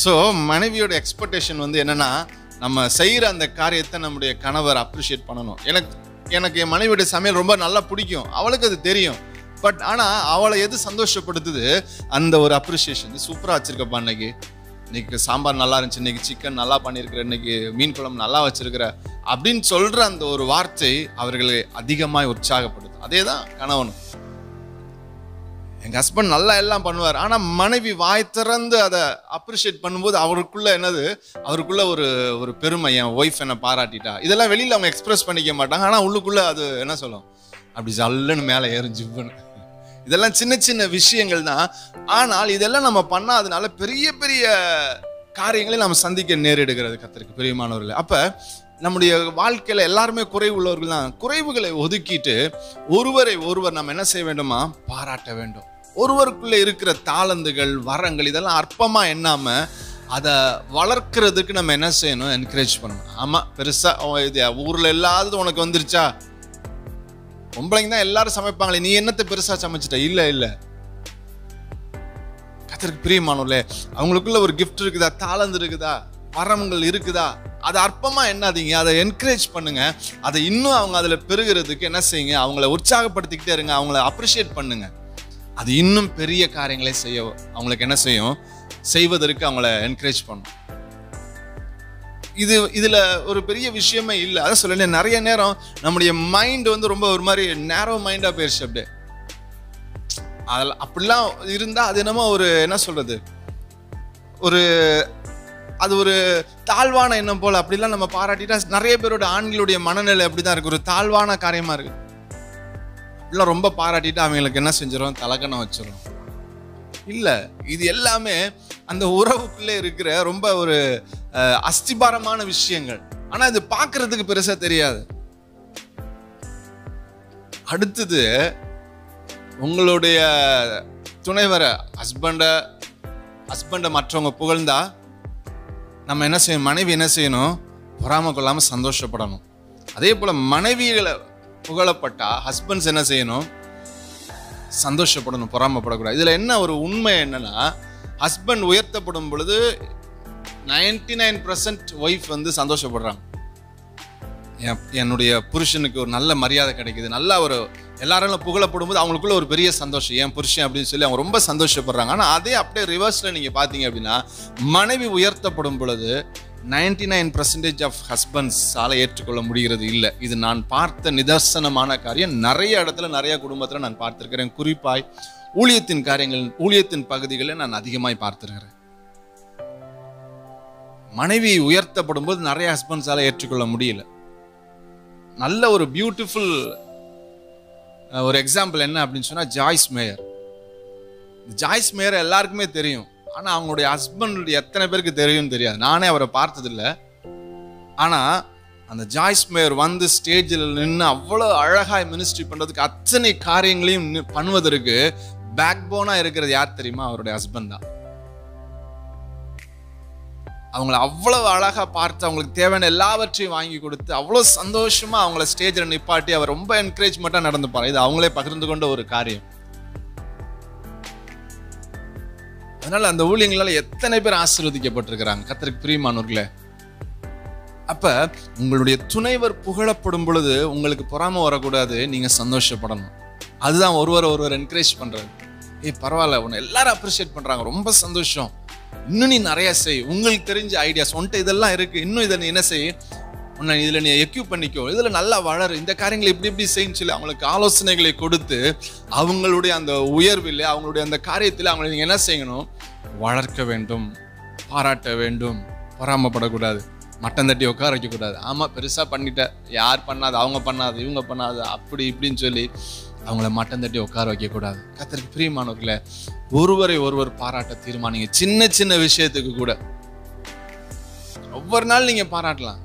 ஸோ மனைவியோட எக்ஸ்பெக்டேஷன் வந்து என்னென்னா நம்ம செய்கிற அந்த காரியத்தை நம்முடைய கணவர் அப்ரிஷியேட் பண்ணணும். எனக்கு எனக்கு என் மனைவியோட சமையல் ரொம்ப நல்லா பிடிக்கும். அவளுக்கு அது தெரியும். பட் ஆனால் அவளை எது சந்தோஷப்படுத்துது? அந்த ஒரு அப்ரிஷியேஷன் சூப்பராக வச்சுருக்கப்பா இன்னைக்கு இன்னைக்கு சாம்பார் நல்லா இருந்துச்சு. இன்னைக்கு சிக்கன் நல்லா பண்ணியிருக்கிற இன்னைக்கு மீன் குழம்பு நல்லா வச்சிருக்கிற. அப்படின்னு சொல்கிற அந்த ஒரு வார்த்தை அவர்களை அதிகமாக உற்சாகப்படுது அதே தான் கணவனும். எங்கள் ஹஸ்பண்ட் நல்லா எல்லாம் பண்ணுவார். ஆனால் மனைவி வாய் திறந்து அதை அப்ரிஷியேட் பண்ணும்போது அவருக்குள்ள என்னது? அவருக்குள்ள ஒரு ஒரு பெருமை. என் ஒய்ஃப் என்னை பாராட்டிட்டா. இதெல்லாம் வெளியில் அவங்க எக்ஸ்பிரஸ் பண்ணிக்க மாட்டாங்க. ஆனால் உள்ளுக்குள்ளே அது என்ன சொல்லும்? அப்படி ஜல்லுன்னு மேலே ஏறும் ஜிவ்வுன்னு. இதெல்லாம் சின்ன சின்ன விஷயங்கள் தான். ஆனால் இதெல்லாம் நம்ம பண்ணாதனால பெரிய பெரிய காரியங்களை நம்ம சந்திக்க நேரிடுகிறது கத்திற்கு பிரியமானவர்கள். அப்போ நம்முடைய வாழ்க்கையில் எல்லாருமே குறைவு உள்ளவர்கள் தான். குறைவுகளை ஒதுக்கிட்டு ஒருவரை ஒருவர் நம்ம என்ன செய்ய வேண்டுமா? பாராட்ட வேண்டும். ஒருவருக்குள்ளே இருக்கிற தாளந்துகள் வரங்கள் இதெல்லாம் அற்பமாக எண்ணாமல் அதை வளர்க்குறதுக்கு நம்ம என்ன செய்யணும்? என்கரேஜ் பண்ணணும். ஆமாம் பெருசாக இது ஊரில் எல்லாத்தும் உனக்கு வந்துருச்சா? பொம்பளைங்க தான் எல்லாரும் சமைப்பாங்களே நீ என்னத்தை பெருசாக சமைச்சிட்ட? இல்லை இல்லை. கத்தருக்கு பிரியமானோம்ல அவங்களுக்குள்ள ஒரு கிஃப்ட் இருக்குதா? தாளந்து இருக்குதா? வரங்கள் இருக்குதா? அதை அற்பமாக எண்ணாதீங்க. அதை என்கரேஜ் பண்ணுங்கள் அதை இன்னும் அவங்க அதில் பெருகிறதுக்கு என்ன செய்யுங்க? அவங்கள உற்சாகப்படுத்திக்கிட்டே இருங்க. அவங்கள அப்ரிஷியேட் பண்ணுங்கள் அது இன்னும் பெரிய காரியங்களை செய்ய அவங்களுக்கு என்ன செய்யும்? செய்வதற்கு அவங்கள என்கரேஜ் பண்ணும். இது இதில் ஒரு பெரிய விஷயமே இல்லை. அதான் சொல்லல நிறைய நேரம் நம்முடைய மைண்ட் வந்து ரொம்ப ஒரு மாதிரி நேரோ மைண்டாக போயிடுச்சு அப்படியே. அதில் அப்படிலாம் இருந்தால் அது என்னமோ ஒரு என்ன சொல்கிறது ஒரு அது ஒரு தாழ்வான எண்ணம் போல் அப்படிலாம் நம்ம பாராட்டிட்டா நிறைய பேரோட ஆண்களுடைய மனநிலை அப்படி தான் இருக்குது ஒரு தாழ்வான காரியமாக இருக்குது அப்படிலாம் ரொம்ப பாராட்டிட்டு அவங்களுக்கு என்ன செஞ்சிடும் தலக்கணம் வச்சிடும் இல்லை இது எல்லாமே அந்த உறவுக்குள்ளே இருக்கிற ரொம்ப ஒரு அஸ்திபாரமான விஷயங்கள். ஆனால் இது பார்க்கறதுக்கு பெருசாக தெரியாது. அடுத்தது உங்களுடைய துணைவரை ஹஸ்பண்டை ஹஸ்பண்டை மற்றவங்க புகழ்ந்தா நம்ம என்ன செய்யணும்? மனைவி என்ன செய்யணும்? பொறாம கொள்ளாமல் சந்தோஷப்படணும். அதே போல் மனைவிகளை புகழப்பட்டா ஹஸ்பண்ட்ஸ் என்ன செய்யணும்? சந்தோஷப்படணும் பொறாமப்படக்கூடாது. இதில் என்ன ஒரு உண்மை என்னன்னா ஹஸ்பண்ட் உயர்த்தப்படும் பொழுது நைன்டி நைன் பர்சன்ட் ஒய்ஃப் வந்து சந்தோஷப்படுறாங்க. என்- என்னுடைய புருஷனுக்கு ஒரு நல்ல மரியாதை கிடைக்குது. நல்லா ஒரு எல்லாரும் புகழப்படும் போது அவங்களுக்குள்ள ஒரு பெரிய சந்தோஷம். என் புருஷன் அப்படின்னு சொல்லி அவங்க ரொம்ப சந்தோஷப்படுறாங்க. ஆனால் அதே அப்படியே ரிவர்ஸில் நீங்கள் பார்த்தீங்க அப்படின்னா மனைவி உயர்த்தப்படும் பொழுது நைன்டி நைன் பர்சன்டேஜ் ஆஃப் ஹஸ்பண்ட்ஸால ஏற்றுக்கொள்ள முடிகிறது இல்லை. இது நான் பார்த்த நிதர்சனமான காரியம். நிறைய இடத்துல நிறைய குடும்பத்தில் நான் பார்த்துருக்கிறேன். குறிப்பாய் ஊழியத்தின் காரியங்கள் ஊழியத்தின் பகுதிகளை நான் அதிகமாய் பார்த்துருக்கிறேன். மனைவி உயர்த்தப்படும் போது நிறைய ஹஸ்பண்ட்ஸால் ஏற்றுக்கொள்ள முடியல. நல்ல ஒரு பியூட்டிஃபுல் ஒரு எக்ஸாம்பிள் என்ன அப்படின்னு சொன்னால் ஜாய்ஸ் மேயர் ஜாய்ஸ் மேயர் எல்லாருக்குமே தெரியும். ஆனால் அவங்களுடைய ஹஸ்பண்ட் எத்தனை பேருக்கு தெரியும்னு தெரியாது. நானே அவரை பார்த்ததில்ல. ஆனால் அந்த ஜாய்ஸ் மேயர் வந்து ஸ்டேஜில் நின்று அவ்வளோ அழகாக மினிஸ்ட்ரி பண்ணுறதுக்கு அத்தனை காரியங்களையும் பண்ணுவதற்கு பேக் போனாக இருக்கிறது யார் தெரியுமா? அவருடைய ஹஸ்பண்ட் தான். அவங்கள அவ்வளவு அழகாக பார்த்து அவங்களுக்கு தேவையான எல்லாவற்றையும் வாங்கி கொடுத்து அவ்வளோ சந்தோஷமாக அவங்கள ஸ்டேஜில் நிப்பாட்டி அவர் ரொம்ப என்கரேஜ்மெண்ட்டாக நடந்துப்பார் இது அவங்களே பகிர்ந்து கொண்ட ஒரு காரியம். அதனால அந்த ஊழியங்களால எத்தனை பேர் ஆசீர்வதிக்கப்பட்டிருக்கிறாங்க? கத்தருக்கு பிரியமானவர்களே. அப்ப உங்களுடைய துணைவர் புகழப்படும் பொழுது உங்களுக்கு பொறாம வரக்கூடாது நீங்க சந்தோஷப்படணும். அதுதான் ஒருவர் ஒருவர் என்கரேஜ் பண்றது. ஏய் பரவாயில்ல உன்னை எல்லாரும் அப்ரிஷியேட் பண்றாங்க ரொம்ப சந்தோஷம். இன்னும் நீ நிறைய செய். உங்களுக்கு தெரிஞ்ச ஐடியாஸ் உன்ட்ட இதெல்லாம் இருக்கு. இன்னும் இதை நீ என்ன செய்? உன்னை இதில் நீ எக்யூப் பண்ணிக்கோ. இதில் நல்லா வளரு. இந்த காரியங்களை இப்படி இப்படி செய்யுன்னு சொல்லி அவங்களுக்கு ஆலோசனைகளை கொடுத்து அவங்களுடைய அந்த உயர்வில் அவங்களுடைய அந்த காரியத்தில் அவங்களை நீங்கள் என்ன செய்யணும்? வளர்க்க வேண்டும் பாராட்ட வேண்டும் பொறாமப்படக்கூடாது மட்டம் தட்டி உட்கார வைக்கக்கூடாது. ஆமாம் பெருசாக பண்ணிட்ட. யார் பண்ணாது? அவங்க பண்ணாது? இவங்க பண்ணாது? அப்படி இப்படின்னு சொல்லி அவங்கள மட்டம் தட்டி உட்கார வைக்கக்கூடாது. கத்தருக்கு பிரியமானவர்களே ஒருவரை ஒருவர் பாராட்ட தீர்மானிங்க. சின்ன சின்ன விஷயத்துக்கு கூட. ஒவ்வொரு நாள் நீங்கள் பாராட்டலாம்.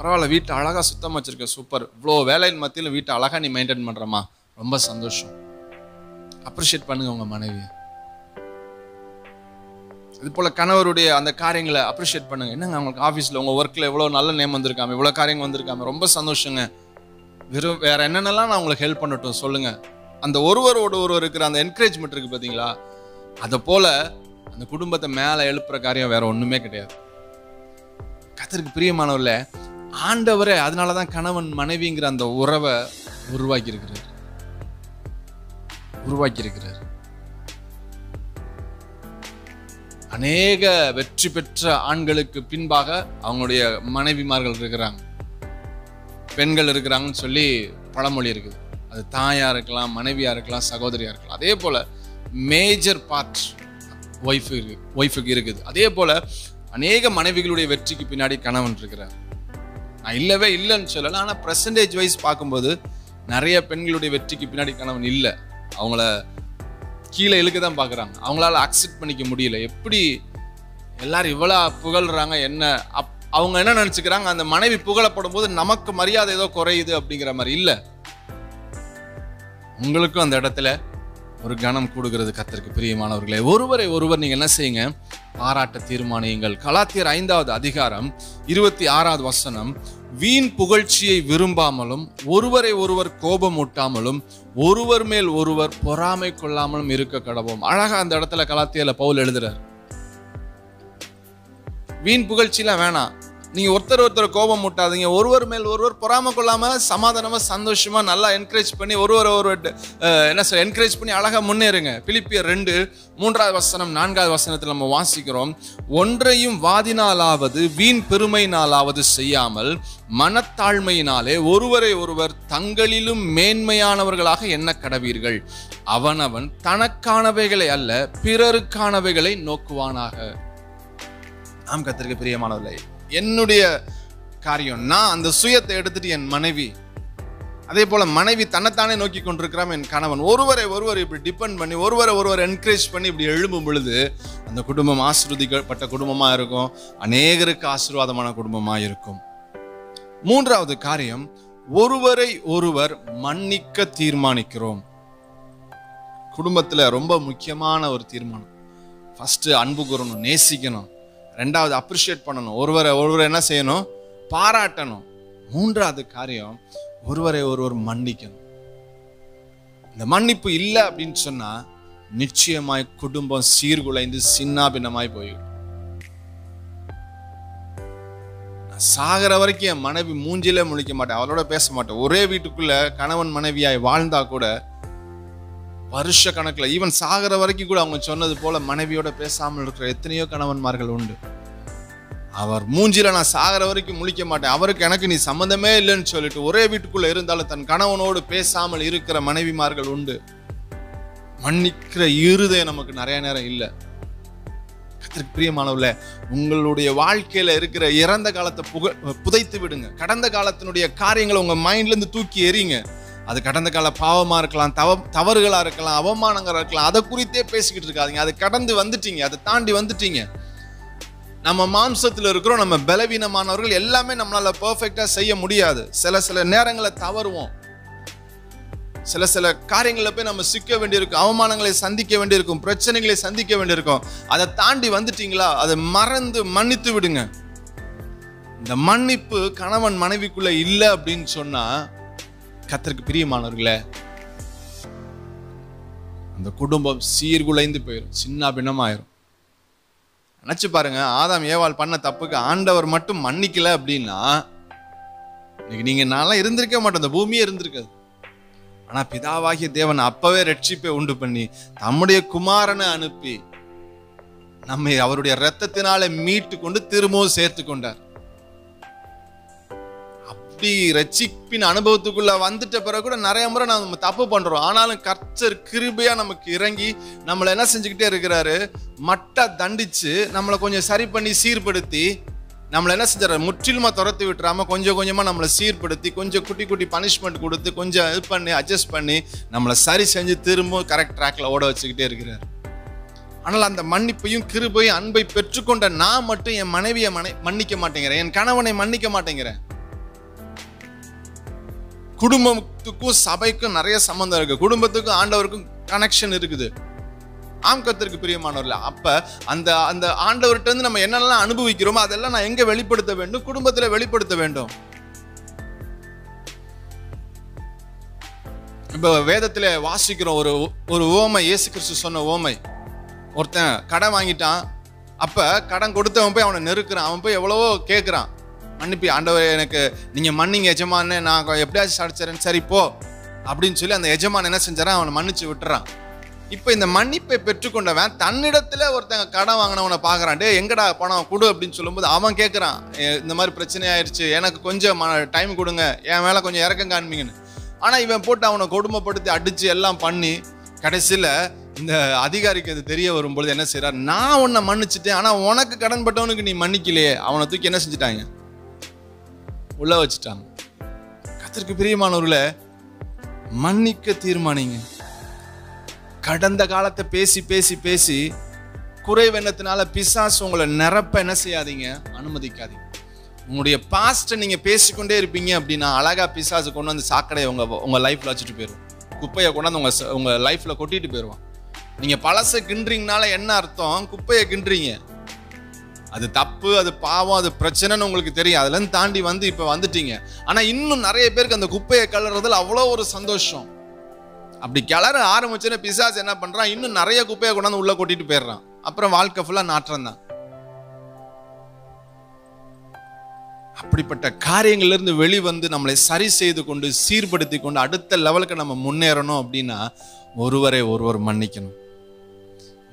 பரவாயில்ல வீட்டை அழகாக சுத்தமாக வச்சுருக்க சூப்பர். இவ்வளோ வேலையின் மத்தியில் வீட்டை அழகாக நீ மெயின்டைன் பண்ணுறமா ரொம்ப சந்தோஷம். அப்ரிஷியேட் பண்ணுங்க உங்கள் மனைவியை. இது போல் கணவருடைய அந்த காரியங்களை அப்ரிஷியேட் பண்ணுங்க. என்னங்க அவங்களுக்கு ஆஃபீஸில் உங்கள் ஒர்க்கில் எவ்வளோ நல்ல நேம் வந்திருக்காம இவ்வளோ காரியங்கள் வந்திருக்காம ரொம்ப சந்தோஷங்க. வெறும் வேற என்னென்னலாம் நான் உங்களுக்கு ஹெல்ப் பண்ணட்டும் சொல்லுங்கள் அந்த ஒருவரோட ஒருவர் இருக்கிற அந்த என்கரேஜ்மெண்ட் இருக்குது பார்த்தீங்களா அதை போல் அந்த குடும்பத்தை மேலே எழுப்புற காரியம் வேற ஒன்றுமே கிடையாது. கத்தருக்கு பிரியமானவரில் ஆண்டவரே அதனால தான் கணவன் மனைவிங்கிற அந்த உறவை உருவாக்கி இருக்கிறார் உருவாக்கி இருக்கிறார் அநேக வெற்றி பெற்ற ஆண்களுக்கு பின்பாக அவங்களுடைய மனைவிமார்கள் இருக்கிறாங்க. பெண்கள் இருக்கிறாங்கன்னு சொல்லி பழமொழி இருக்குது. அது தாயா இருக்கலாம் மனைவியா இருக்கலாம் சகோதரியா இருக்கலாம். அதே போல மேஜர் பார்ட் ஒய்ஃபு ஒய்ஃபுக்கு இருக்குது. அதே போல அநேக மனைவிகளுடைய வெற்றிக்கு பின்னாடி கணவன் இருக்கிறார். நான் இல்லவே இல்லைன்னு சொல்லலை. ஆனால் பர்சன்டேஜ் வைஸ் பார்க்கும்போது நிறைய பெண்களுடைய வெற்றிக்கு பின்னாடி கணவன் இல்லை. அவங்கள கீழே இழுக்க தான் பார்க்குறாங்க. அவங்களால அக்செப்ட் பண்ணிக்க முடியல. எப்படி எல்லாரும் இவ்வளோ புகழ்றாங்க என்ன? அப் அவங்க என்ன நினச்சிக்கிறாங்க? அந்த மனைவி புகழப்படும் போது நமக்கு மரியாதை ஏதோ குறையுது அப்படிங்கிற மாதிரி இல்லை. உங்களுக்கும் அந்த இடத்துல ஒரு கணம் கூடுகிறது கத்திற்கு பிரியமானவர்களே. ஒருவரை ஒருவர் நீங்க என்ன செய்யுங்க? பாராட்ட தீர்மானியுங்கள். கலாத்தியர் ஐந்தாவது அதிகாரம் இருபத்தி ஆறாவது வசனம். வீண் புகழ்ச்சியை விரும்பாமலும் ஒருவரை ஒருவர் கோபம் கோபமூட்டாமலும் ஒருவர் மேல் ஒருவர் பொறாமை கொள்ளாமலும் இருக்க கடவோம். அழகா அந்த இடத்துல கலாத்தியல பவுல் எழுதுறார். வீண் புகழ்ச்சிலாம் வேணாம். நீங்கள் ஒருத்தர் ஒருத்தர் கோபம் முட்டாதீங்க. ஒருவர் மேல் ஒருவர் பொறாம கொள்ளாமல் சமாதானமாக சந்தோஷமாக நல்லா என்கரேஜ் பண்ணி ஒருவர் ஒருவர் என்ன சார் என்கரேஜ் பண்ணி அழகாக முன்னேறுங்க. பிலிப்பியர் ரெண்டு மூன்றாவது வசனம் நான்காவது வசனத்தில் நம்ம வாசிக்கிறோம். ஒன்றையும் வாதினாலாவது வீண் பெருமையினாலாவது செய்யாமல் மனத்தாழ்மையினாலே ஒருவரை ஒருவர் தங்களிலும் மேன்மையானவர்களாக எண்ண கடவீர்கள் அவனவன் தனக்கானவைகளை அல்ல பிறருக்கானவைகளை நோக்குவானாக. நாம் கத்திருக்க பிரியமானவில்லை என்னுடைய காரியம். நான் அந்த சுயத்தை எடுத்துட்டு என் மனைவி அதே போல மனைவி தன்னைத்தானே நோக்கி கொண்டிருக்கிறான் என் கணவன். ஒருவரை ஒருவர் இப்படி டிபெண்ட் பண்ணி ஒருவரை ஒருவர் என்கரேஜ் பண்ணி இப்படி எழும்பும் பொழுது அந்த குடும்பம் ஆசிர்வதிக்கப்பட்ட குடும்பமாக இருக்கும். அநேகருக்கு ஆசீர்வாதமான குடும்பமாக இருக்கும். மூன்றாவது காரியம் ஒருவரை ஒருவர் மன்னிக்க தீர்மானிக்கிறோம். குடும்பத்தில் ரொம்ப முக்கியமான ஒரு தீர்மானம். ஃபஸ்ட்டு அன்பு கூறணும் நேசிக்கணும். ரெண்டாவது அப்ரிஷியேட் பண்ணணும். ஒருவரை ஒருவரை என்ன செய்யணும்? பாராட்டணும். மூன்றாவது காரியம் ஒருவரை ஒருவர் மன்னிக்கணும். இந்த மன்னிப்பு இல்லை அப்படின்னு சொன்னா நிச்சயமாய் குடும்பம் சீர்குலைந்து சின்னாபின்னமாய் போயிடும் நான் சாகிற வரைக்கும் என் மனைவி மூஞ்சிலே முழிக்க மாட்டேன். அவளோட பேச மாட்டேன். ஒரே வீட்டுக்குள்ள கணவன் மனைவியாய் வாழ்ந்தா கூட வருஷ கணக்கில் ஈவன் சாகிற வரைக்கும் கூட அவங்க சொன்னது போல மனைவியோட பேசாமல் இருக்கிற எத்தனையோ கணவன்மார்கள் உண்டு. அவர் மூஞ்சில நான் சாகிற வரைக்கும் முழிக்க மாட்டேன். அவருக்கு எனக்கு நீ சம்மந்தமே இல்லைன்னு சொல்லிட்டு ஒரே வீட்டுக்குள்ள இருந்தாலும் தன் கணவனோடு பேசாமல் இருக்கிற மனைவிமார்கள் உண்டு. மன்னிக்கிற இருதயம் நமக்கு நிறைய நேரம் இல்லை. கத்திற்கு பிரியமானவர்கள உங்களுடைய வாழ்க்கையில இருக்கிற இறந்த காலத்தை புக புதைத்து விடுங்க. கடந்த காலத்தினுடைய காரியங்களை உங்க மைண்ட்ல இருந்து தூக்கி எறிங்க. அது கடந்த கால பாவமாக இருக்கலாம் தவ தவறுகளாக இருக்கலாம் அவமானங்களாக இருக்கலாம் அதை குறித்தே பேசிக்கிட்டு இருக்காதீங்க. அது கடந்து வந்துட்டீங்க அதை தாண்டி வந்துட்டீங்க. நம்ம மாம்சத்தில் இருக்கிறோம் நம்ம பலவீனமானவர்கள் எல்லாமே நம்மளால் பர்ஃபெக்டாக செய்ய முடியாது. சில சில நேரங்களை தவறுவோம். சில சில காரியங்களில் போய் நம்ம சிக்க வேண்டியிருக்கும் அவமானங்களை சந்திக்க வேண்டியிருக்கும் பிரச்சனைகளை சந்திக்க வேண்டியிருக்கும். அதை தாண்டி வந்துட்டீங்களா அதை மறந்து மன்னித்து விடுங்க. இந்த மன்னிப்பு கணவன் மனைவிக்குள்ளே இல்லை அப்படின்னு சொன்னால் கத்தருக்கு பிரியமானவர்களே அந்த குடும்பம் சீர்குலைந்து போயிடும் சின்ன பின்னமாயிரும். நினச்சி பாருங்க ஆதாம் ஏவாள் பண்ண தப்புக்கு ஆண்டவர் மட்டும் மன்னிக்கல அப்படின்னா இன்னைக்கு நீங்க நான்லாம் இருந்திருக்க மாட்டோம் இந்த பூமியே இருந்திருக்காது. ஆனா பிதாவாகிய தேவன் அப்பவே ரட்சிப்பை உண்டு பண்ணி தம்முடைய குமாரனை அனுப்பி நம்மை அவருடைய ரத்தத்தினாலே மீட்டு கொண்டு திரும்பவும் சேர்த்து கொண்டார் அப்படி ரட்சிப்பின் அனுபவத்துக்குள்ள வந்துட்ட பிறகு கூட நிறைய முறை நம்ம தப்பு பண்றோம். ஆனாலும் கர்த்தர் கிருபையா நமக்கு இறங்கி நம்மளை என்ன செஞ்சுக்கிட்டே இருக்கிறாரு? மட்டை தண்டிச்சு நம்மளை கொஞ்சம் சரி பண்ணி சீர்படுத்தி நம்மளை என்ன செஞ்சார்? முற்றிலுமா துரத்தி விட்டுறாமல் கொஞ்சம் கொஞ்சமாக நம்மளை சீர்படுத்தி கொஞ்சம் குட்டி குட்டி பனிஷ்மெண்ட் கொடுத்து கொஞ்சம் இது பண்ணி அட்ஜஸ்ட் பண்ணி நம்மளை சரி செஞ்சு திரும்ப கரெக்ட் ட்ராக்ல ஓட வச்சுக்கிட்டே இருக்கிறார். ஆனால் அந்த மன்னிப்பையும் கிருபையும் அன்பை பெற்றுக்கொண்ட நான் மட்டும் என் மனைவியை மனை மன்னிக்க மாட்டேங்கிறேன். என் கணவனை மன்னிக்க மாட்டேங்கிறேன். குடும்பத்துக்கும் சபைக்கும் நிறைய சம்மந்தம் இருக்கு. குடும்பத்துக்கும் ஆண்டவருக்கும் கனெக்ஷன் இருக்குது. ஆம் கத்திற்கு பிரியமானவர்கள் அப்ப அந்த அந்த ஆண்டவர்கிட்ட இருந்து நம்ம என்னெல்லாம் அனுபவிக்கிறோமோ அதெல்லாம் நான் எங்க வெளிப்படுத்த வேண்டும்? குடும்பத்துல வெளிப்படுத்த வேண்டும். இப்ப வேதத்துல வாசிக்கிறோம் ஒரு ஒரு ஓமை இயேசு கிறிஸ்து சொன்ன ஓமை ஒருத்தன் கடன் வாங்கிட்டான். அப்ப கடன் கொடுத்தவன் போய் அவனை நெருக்கிறான். அவன் போய் எவ்வளவோ கேட்குறான் மன்னிப்பி ஆண்டவர் எனக்கு நீங்கள் மன்னிங்க எஜமானே நான் எப்படியாச்சும் அடிச்சிடறேன் சரி போ. அப்படின்னு சொல்லி அந்த எஜமான் என்ன செஞ்சாரான் அவனை மன்னிச்சு விட்டுறான். இப்போ இந்த மன்னிப்பை பெற்றுக்கொண்டவன் தன்னிடத்துல ஒருத்தங்க கடன் வாங்கினவனை பார்க்குறான். டே எங்கடா பணம் கொடு அப்படின்னு சொல்லும்போது அவன் கேட்குறான். இந்த மாதிரி பிரச்சனை ஆயிடுச்சு எனக்கு கொஞ்சம் டைம் கொடுங்க. என் மேலே கொஞ்சம் இறக்கம் காண்பீங்கன்னு. ஆனால் இவன் போட்டு அவனை கொடுமைப்படுத்தி அடித்து எல்லாம் பண்ணி கடைசியில் இந்த அதிகாரிக்கு அது தெரிய வரும்பொழுது என்ன செய்கிறார் நான் உன்னை மன்னிச்சிட்டேன். ஆனால் உனக்கு கடன் பட்டவனுக்கு நீ மன்னிக்கலையே. அவனை தூக்கி என்ன செஞ்சுட்டாங்க? உள்ள வச்சுட்டாங்க. கத்திற்கு பிரியமானவர்களை மன்னிக்க தீர்மானிங்க. கடந்த காலத்தை பேசி பேசி பேசி குறைவெண்ணத்தினால பிசாசு உங்களை நிரப்ப என்ன செய்யாதீங்க? அனுமதிக்காதீங்க. உங்களுடைய பாஸ்ட்டை நீங்கள் பேசிக்கொண்டே இருப்பீங்க அப்படின்னா அழகாக பிசாசு கொண்டு வந்து சாக்கடையை உங்கள் உங்கள் லைஃப்பில் வச்சுட்டு போயிடும் குப்பையை கொண்டாந்து உங்கள் உங்கள் லைஃப்பில் லைஃப்ல கொட்டிட்டு போயிடுவான் நீங்கள் பழசை கிண்டுறீங்கனால என்ன அர்த்தம்? குப்பையை கிண்டுறீங்க. அது தப்பு அது பாவம் அது பிரச்சனைன்னு உங்களுக்கு தெரியும். அதுலேருந்து தாண்டி வந்து இப்போ வந்துட்டீங்க. ஆனால் இன்னும் நிறைய பேருக்கு அந்த குப்பையை கிளறதுல அவ்வளோ ஒரு சந்தோஷம். அப்படி கிளற ஆரம்பிச்சுன்னு பிசாஸ் என்ன பண்ணுறான் இன்னும் நிறைய குப்பையை கொண்டாந்து உள்ள கொட்டிட்டு போயிடுறான். அப்புறம் வாழ்க்கை ஃபுல்லாக நாற்றம் தான். அப்படிப்பட்ட காரியங்கள்லேருந்து வெளிவந்து நம்மளை சரி செய்து கொண்டு சீர்படுத்தி கொண்டு அடுத்த லெவலுக்கு நம்ம முன்னேறணும் அப்படின்னா ஒருவரை ஒருவர் மன்னிக்கணும்.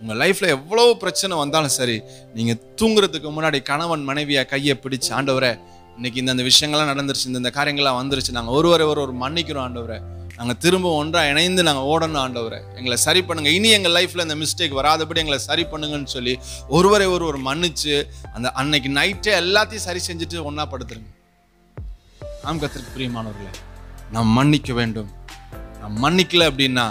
உங்கள் லைஃப்பில் எவ்வளோ பிரச்சனை வந்தாலும் சரி நீங்கள் தூங்குறதுக்கு முன்னாடி கணவன் மனைவியாக கையை பிடிச்சு ஆண்டவரை இன்னைக்கு இந்த விஷயங்கள்லாம் நடந்துருச்சு இந்த இந்த காரியங்கள்லாம் வந்துருச்சு நாங்கள் ஒருவரை ஒரு மன்னிக்கிறோம் ஆண்டவரை. நாங்கள் திரும்ப ஒன்றாக இணைந்து நாங்கள் ஓடணும் ஆண்டவரை. எங்களை சரி பண்ணுங்கள் இனி எங்கள் லைஃப்பில் இந்த மிஸ்டேக் வராதபடி எங்களை சரி பண்ணுங்கன்னு சொல்லி ஒருவரை ஒருவர் மன்னிச்சு அந்த அன்னைக்கு நைட்டே எல்லாத்தையும் சரி செஞ்சுட்டு ஒன்றா படுத்துருங்க. நாம் கத்திற்கு பிரியமானவர்களே நாம் மன்னிக்க வேண்டும். நாம் மன்னிக்கல அப்படின்னா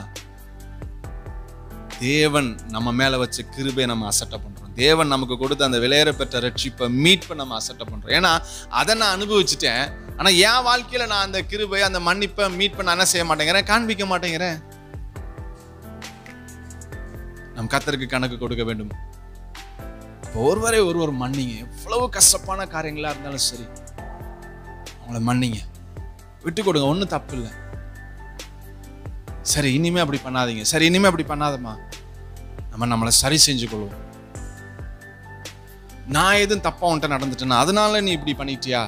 தேவன் நம்ம மேலே வச்ச கிருபையை நம்ம அசட்டை பண்ணுறோம் தேவன் நமக்கு கொடுத்த அந்த விலையேற பெற்ற ரட்சிப்பை மீட்பை நம்ம அசட்டை பண்ணுறோம் ஏன்னா அதை நான் அனுபவிச்சுட்டேன். ஆனால் என் வாழ்க்கையில் நான் அந்த கிருபை அந்த மன்னிப்பை மீட் பண்ண என்ன செய்ய மாட்டேங்கிறேன்? காண்பிக்க மாட்டேங்கிறேன். நம் கத்தருக்கு கணக்கு கொடுக்க வேண்டும். இப்போ ஒருவரை ஒருவர் மன்னிங்க. எவ்வளவு கஷ்டப்பான காரியங்களாக இருந்தாலும் சரி அவங்கள மன்னிங்க. விட்டு கொடுங்க. ஒன்றும் தப்பு இல்லை. சரி இனிமே அப்படி பண்ணாதீங்க. சரி இனிமே அப்படி பண்ணாதம்மா. நம்ம நம்மளை சரி செஞ்சு கொள்வோம் நான் எதுவும் தப்பாக உன்ட்ட நடந்துட்டேன்னா அதனால நீ இப்படி பண்ணிட்டியா?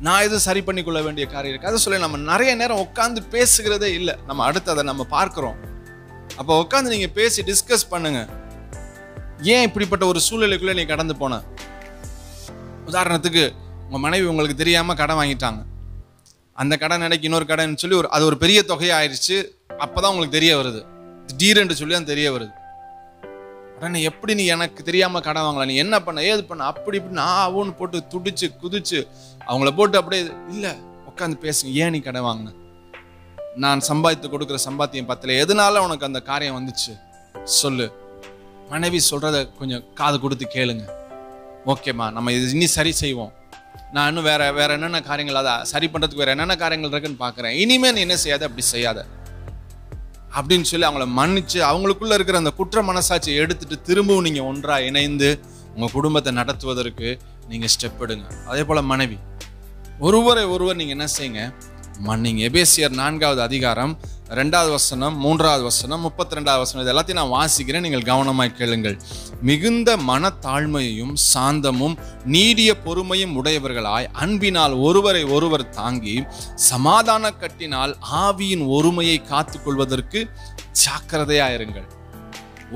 நான் எதுவும் சரி பண்ணி கொள்ள வேண்டிய காரியம் இருக்கு. அதை சொல்லி நம்ம நிறைய நேரம் உட்காந்து பேசுகிறதே இல்லை. நம்ம அடுத்து அதை நம்ம பார்க்குறோம். அப்போ உட்காந்து நீங்க பேசி டிஸ்கஸ் பண்ணுங்க. ஏன் இப்படிப்பட்ட ஒரு சூழ்நிலைக்குள்ளே நீ கடந்து போன? உதாரணத்துக்கு உங்கள் மனைவி உங்களுக்கு தெரியாமல் கடன் வாங்கிட்டாங்க. அந்த கடன் அடைக்கு இன்னொரு கடன் சொல்லி ஒரு அது ஒரு பெரிய தொகையாயிருச்சு. அப்பதான் உங்களுக்கு தெரிய வருது. திடீரென்று சொல்லி தான் தெரிய வருது. உடனே எப்படி நீ எனக்கு தெரியாம கடன் வாங்கலாம் நீ என்ன பண்ண? ஏது பண்ண? அப்படி இப்படி நான் ஆவுன்னு போட்டு துடிச்சு குதிச்சு அவங்கள போட்டு அப்படியே இல்லை உட்காந்து பேசுங்க. ஏன் நீ கடன் வாங்கின? நான் சம்பாதித்து கொடுக்குற சம்பாத்தியம் பத்தல. எதனால உனக்கு அந்த காரியம் வந்துச்சு? சொல்லு. மனைவி சொல்றத கொஞ்சம் காது கொடுத்து கேளுங்க. ஓகேம்மா நம்ம இது இனி சரி செய்வோம். நான் இன்னும் வேற வேற என்னென்ன காரியங்கள் அதை சரி பண்ணுறதுக்கு வேற என்னென்ன காரியங்கள் இருக்குன்னு பார்க்குறேன். இனிமேல் நீ என்ன செய்யாத? அப்படி செய்யாத. அப்படின்னு சொல்லி அவங்கள மன்னிச்சு அவங்களுக்குள்ள இருக்கிற அந்த குற்ற மனசாட்சியை எடுத்துட்டு திரும்பவும் நீங்க ஒன்றா இணைந்து உங்க குடும்பத்தை நடத்துவதற்கு நீங்க ஸ்டெப் எடுங்க. அதே போல மனைவி. ஒருவரை ஒருவர் நீங்க என்ன செய்யுங்க? மன்னிங்க. எபேசியர் நான்காவது அதிகாரம் ரெண்டாவது வசனம் மூன்றாவது வசனம் முப்பத்தி ரெண்டாவது வசனம் இது எல்லாத்தையும் நான் வாசிக்கிறேன். நீங்கள் கவனமாய் கேளுங்கள். மிகுந்த மனத்தாழ்மையையும் சாந்தமும் நீடிய பொறுமையும் உடையவர்களாய் அன்பினால் ஒருவரை ஒருவர் தாங்கி சமாதான கட்டினால் ஆவியின் ஒருமையை காத்துக்கொள்வதற்கு ஜாக்கிரதையாயிருங்கள்.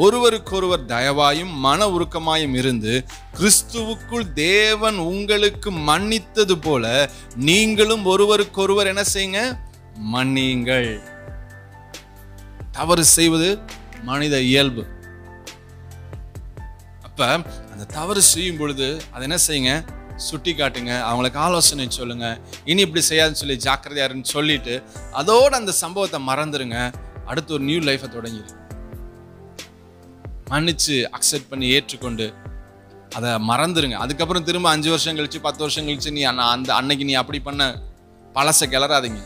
ஒருவருக்கொருவர் தயவாயும் மன உருக்கமாயும் இருந்து கிறிஸ்துவுக்குள் தேவன் உங்களுக்கு மன்னித்தது போல நீங்களும் ஒருவருக்கொருவர் என்ன செய்யுங்க? மன்னியுங்கள். தவறு செய்வது மனித இயல்பு. அப்ப அந்த தவறு செய்யும் பொழுது அதை என்ன செய்யுங்க? சுட்டி காட்டுங்க அவங்களுக்கு ஆலோசனை சொல்லுங்க. இனி இப்படி செய்யாதுன்னு சொல்லி ஜாக்கிரதையா இருன்னு சொல்லிட்டு அதோட அந்த சம்பவத்தை மறந்துருங்க. அடுத்து ஒரு நியூ லைஃபை தொடங்கிடு மன்னிச்சு அக்செப்ட் பண்ணி ஏற்றுக்கொண்டு அதை மறந்துருங்க. அதுக்கப்புறம் திரும்ப அஞ்சு வருஷம் கழிச்சு பத்து வருஷம் கழிச்சு நீ அந்த அன்னைக்கு நீ அப்படி பண்ண பழசை கிளறாதீங்க.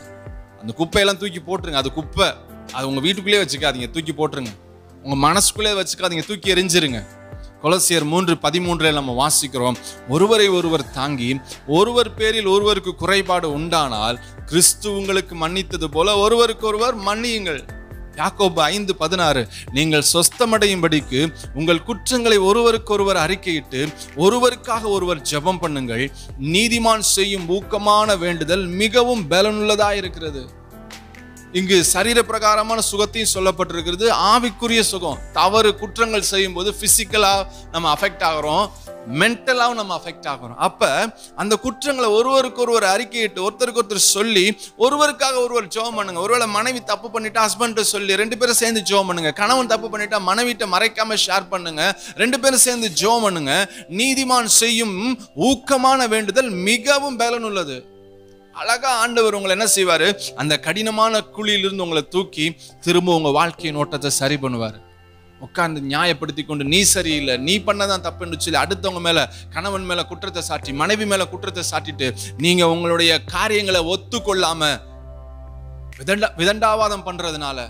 அந்த குப்பையெல்லாம் தூக்கி போட்டுருங்க. அது குப்பை. அது உங்க வீட்டுக்குள்ளேயே வச்சுக்காதீங்க. தூக்கி போட்டுருங்க. உங்க மனசுக்குள்ளே வச்சுக்காதீங்க. தூக்கி எரிஞ்சிருங்க கொலசியர் மூன்று பதிமூன்றில் நம்ம வாசிக்கிறோம். ஒருவரை ஒருவர் தாங்கி ஒருவர் பேரில் ஒருவருக்கு குறைபாடு உண்டானால் கிறிஸ்து உங்களுக்கு மன்னித்தது போல ஒருவருக்கு ஒருவர் மன்னியுங்கள். யாக்கோபு ஐந்து பதினாறு நீங்கள் சொஸ்தமடையும்படிக்கு உங்கள் குற்றங்களை ஒருவருக்கொருவர் அறிக்கையிட்டு ஒருவருக்காக ஒருவர் ஜெபம் பண்ணுங்கள். நீதிமான் செய்யும் ஊக்கமான வேண்டுதல் மிகவும் பலனுள்ளதாக இருக்கிறது இங்கு சரீர பிரகாரமான சுகத்தையும் சொல்லப்பட்டிருக்கிறது. ஆவிக்குரிய சுகம். தவறு குற்றங்கள் செய்யும் போது பிசிக்கலா நம்ம அஃபெக்ட் ஆகிறோம். மென்டலாகவும் நம்ம அஃபெக்ட் ஆகிறோம். அப்போ அந்த குற்றங்களை ஒருவருக்கு ஒருவர் அறிக்கையிட்டு ஒருத்தருக்கு ஒருத்தர் சொல்லி ஒருவருக்காக ஒருவர் ஜோம் பண்ணுங்க. ஒருவேளை மனைவி தப்பு பண்ணிட்டா ஹஸ்பண்ட் சொல்லி ரெண்டு பேரும் சேர்ந்து ஜோம் பண்ணுங்க. கணவன் தப்பு பண்ணிட்டா மனைவிட்ட மறைக்காம ஷேர் பண்ணுங்க. ரெண்டு பேரும் சேர்ந்து ஜோம் பண்ணுங்க. நீதிமான் செய்யும் ஊக்கமான வேண்டுதல் மிகவும் பலனுள்ளது அழகா ஆண்டவர் உங்களை என்ன செய்வாரு? அந்த கடினமான குழியிலிருந்து உங்களை தூக்கி திரும்ப உங்க வாழ்க்கையின் ஓட்டத்தை சரி பண்ணுவார். உட்காந்து நியாயப்படுத்தி கொண்டு நீ சரியில்லை நீ பண்ணதான் தப்புன்னு சொல்லி அடுத்தவங்க மேல கணவன் மேல குற்றத்தை சாட்டி மனைவி மேல குற்றத்தை சாட்டிட்டு நீங்க உங்களுடைய காரியங்களை ஒத்துக்கொள்ளாம விதண்டா விதண்டாவாதம் பண்றதுனால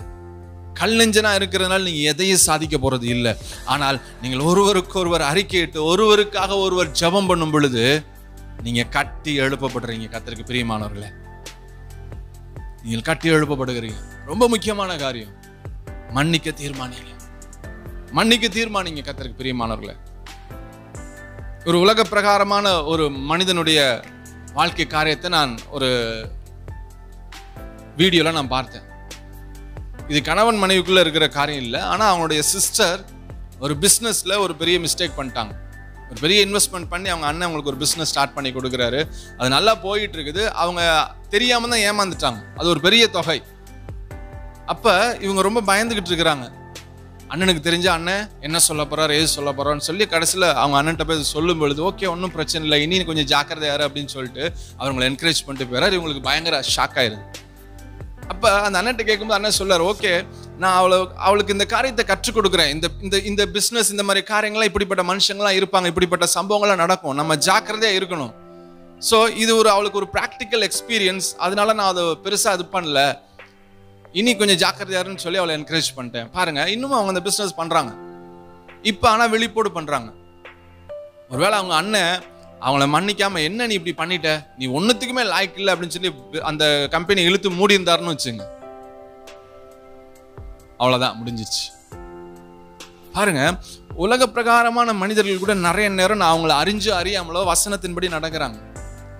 கல் நெஞ்சனா இருக்கிறதுனால நீங்க எதையும் சாதிக்க போறது இல்லை. ஆனால் நீங்கள் ஒருவருக்கு ஒருவர் அறிக்கையிட்டு ஒருவருக்காக ஒருவர் ஜெபம் பண்ணும் பொழுது நீங்க கட்டி எழுப்பப்படுறீங்க கத்தருக்கு பிரியமானவர்களே. நீங்கள் கட்டி எழுப்பப்படுகிறீங்க. ரொம்ப முக்கியமான காரியம். மன்னிக்க தீர்மானிங்க. மன்னிக்க தீர்மானிங்க கத்தருக்கு பிரியமானவர்களே. ஒரு உலக பிரகாரமான ஒரு மனிதனுடைய வாழ்க்கை காரியத்தை நான் ஒரு வீடியோல நான் பார்த்தேன். இது கணவன் மனைவிக்குள்ள இருக்கிற காரியம் இல்லை ஆனா அவனுடைய சிஸ்டர் ஒரு பிஸ்னஸ்ல ஒரு பெரிய மிஸ்டேக் பண்ணிட்டாங்க. ஒரு பெரிய இன்வெஸ்ட்மெண்ட் பண்ணி அவங்க அண்ணன் அவங்களுக்கு ஒரு பிஸ்னஸ் ஸ்டார்ட் பண்ணி கொடுக்குறாரு. அது நல்லா போயிட்டு இருக்குது அவங்க தெரியாம தான் ஏமாந்துட்டாங்க. அது ஒரு பெரிய தொகை. அப்போ இவங்க ரொம்ப பயந்துக்கிட்டு இருக்கிறாங்க அண்ணனுக்கு தெரிஞ்ச அண்ணன் என்ன சொல்ல போகிறார் ஏது சொல்ல போகிறான்னு சொல்லி கடைசியில் அவங்க அண்ணன்ட்ட போய் சொல்லும் பொழுது ஓகே ஒன்றும் பிரச்சனை இல்லை. இனி கொஞ்சம் ஜாக்கிரதையாரு அப்படின்னு சொல்லிட்டு அவங்களை என்கரேஜ் பண்ணிட்டு போயிறாரு. இவங்களுக்கு பயங்கர ஷாக் ஆயிருது. அப்ப அந்த அண்ணன்ட்ட கேட்கும்போது அண்ணன் சொல்லார் ஓகே நான் அவளை அவளுக்கு இந்த காரியத்தை கற்றுக் கொடுக்குறேன். இந்த இந்த இந்த பிஸ்னஸ் இந்த மாதிரி காரியங்கள்லாம் இப்படிப்பட்ட மனுஷங்களாம் இருப்பாங்க. இப்படிப்பட்ட சம்பவங்கள்லாம் நடக்கும். நம்ம ஜாக்கிரதையா இருக்கணும். ஸோ இது ஒரு அவளுக்கு ஒரு ப்ராக்டிக்கல் எக்ஸ்பீரியன்ஸ் அதனால நான் அதை பெருசாக இது பண்ணல. இனி கொஞ்சம் ஜாக்கிரதையாருன்னு சொல்லி அவளை என்கரேஜ் பண்ணிட்டேன். பாருங்க இன்னும் அவங்க அந்த பிஸ்னஸ் பண்றாங்க. இப்போ ஆனால் வெளிப்போடு பண்றாங்க. ஒருவேளை அவங்க அண்ணன் அவங்கள மன்னிக்காம என்ன நீ இப்படி பண்ணிட்ட? நீ ஒன்னுத்துக்குமே லாய்க்கு இல்லை அப்படின்னு சொல்லி அந்த கம்பெனி இழுத்து மூடி இருந்தாருன்னு வச்சுங்க. அவ்வளவுதான் முடிஞ்சிச்சு. பாருங்க உலக பிரகாரமான மனிதர்கள் கூட நிறைய நேரம் நான் அவங்கள அறிஞ்சு அறியாமலோ வசனத்தின்படி நடக்கிறாங்க.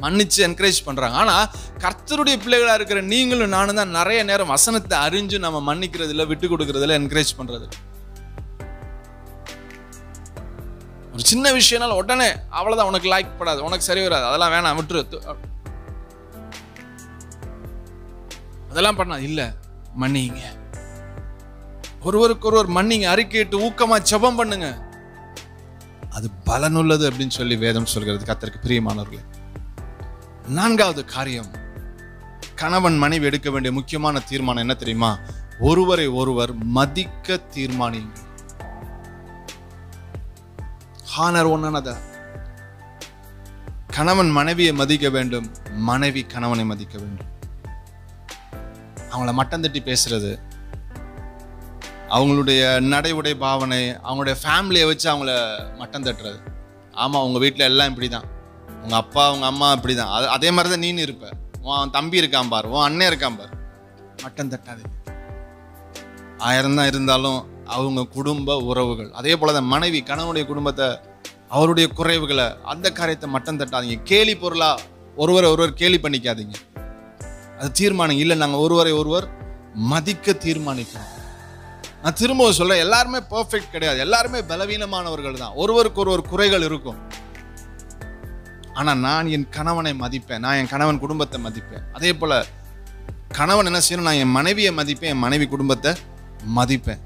மன்னிச்சு என்கரேஜ் பண்றாங்க. ஆனா கர்த்தருடைய பிள்ளைகளா இருக்கிற நீங்களும் நானும் தான் நிறைய நேரம் வசனத்தை அறிஞ்சு நம்ம மன்னிக்கிறதுல விட்டு கொடுக்கறதுல என்கரேஜ் பண்றது. ஒரு சின்ன விஷயம்னால உடனே அவ்வளோதான் உனக்கு லைக் படாது. உனக்கு சரி வராது. அதெல்லாம் வேணாம் விட்டுரு. அதெல்லாம் பண்ணாது. இல்ல மன்னிங்க. ஒருவருக்கு ஒருவர் மன்னிங்க. அறிக்கையிட்டு ஊக்கமா ஜபம் பண்ணுங்க. அது பலனுள்ளது அப்படின்னு சொல்லி வேதம் சொல்கிறது கத்தருக்கு பிரியமானவர்களே. நான்காவது காரியம். கணவன் மனைவி எடுக்க வேண்டிய முக்கியமான தீர்மானம் என்ன தெரியுமா? ஒருவரை ஒருவர் மதிக்க தீர்மானியுங்கள். Honour one another. கணவன் மனைவியை மதிக்க வேண்டும் மனைவி கணவனை மதிக்க வேண்டும். அவங்கள மட்டம் தட்டி பேசுறது அவங்களுடைய நடை உடை பாவனை அவங்களுடைய ஃபேமிலியை வச்சு அவங்கள மட்டம் தட்டுறது. ஆமா உங்க வீட்டில் எல்லாம் இப்படி தான் உங்க அப்பா உங்க அம்மா இப்படி தான் அது அதே மாதிரி தான் நீனு இருப்ப. உன் தம்பி இருக்கான் பாரு உன் அண்ணன் இருக்கான் பார். மட்டம் தட்டாது ஆயிரம் தான் இருந்தாலும் அவங்க குடும்ப உறவுகள். அதே போல தான் மனைவி கணவனுடைய குடும்பத்தை அவருடைய குறைவுகளை அந்த காரியத்தை மட்டம் தட்டாதீங்க. கேலி பொருளாக ஒருவரை ஒருவர் கேலி பண்ணிக்காதீங்க. அது தீர்மானம் இல்லை. நாங்கள் ஒருவரை ஒருவர் மதிக்க தீர்மானிக்கிறோம் நான் திரும்பவும் சொல்ல எல்லாருமே பர்ஃபெக்ட் கிடையாது. எல்லாருமே பலவீனமானவர்கள் தான். ஒருவருக்கு ஒருவர் குறைகள் இருக்கும். ஆனால் நான் என் கணவனை மதிப்பேன். நான் என் கணவன் குடும்பத்தை மதிப்பேன். அதே போல் கணவன் என்ன செய்யணும்? நான் என் மனைவியை மதிப்பேன். என் மனைவி குடும்பத்தை மதிப்பேன்.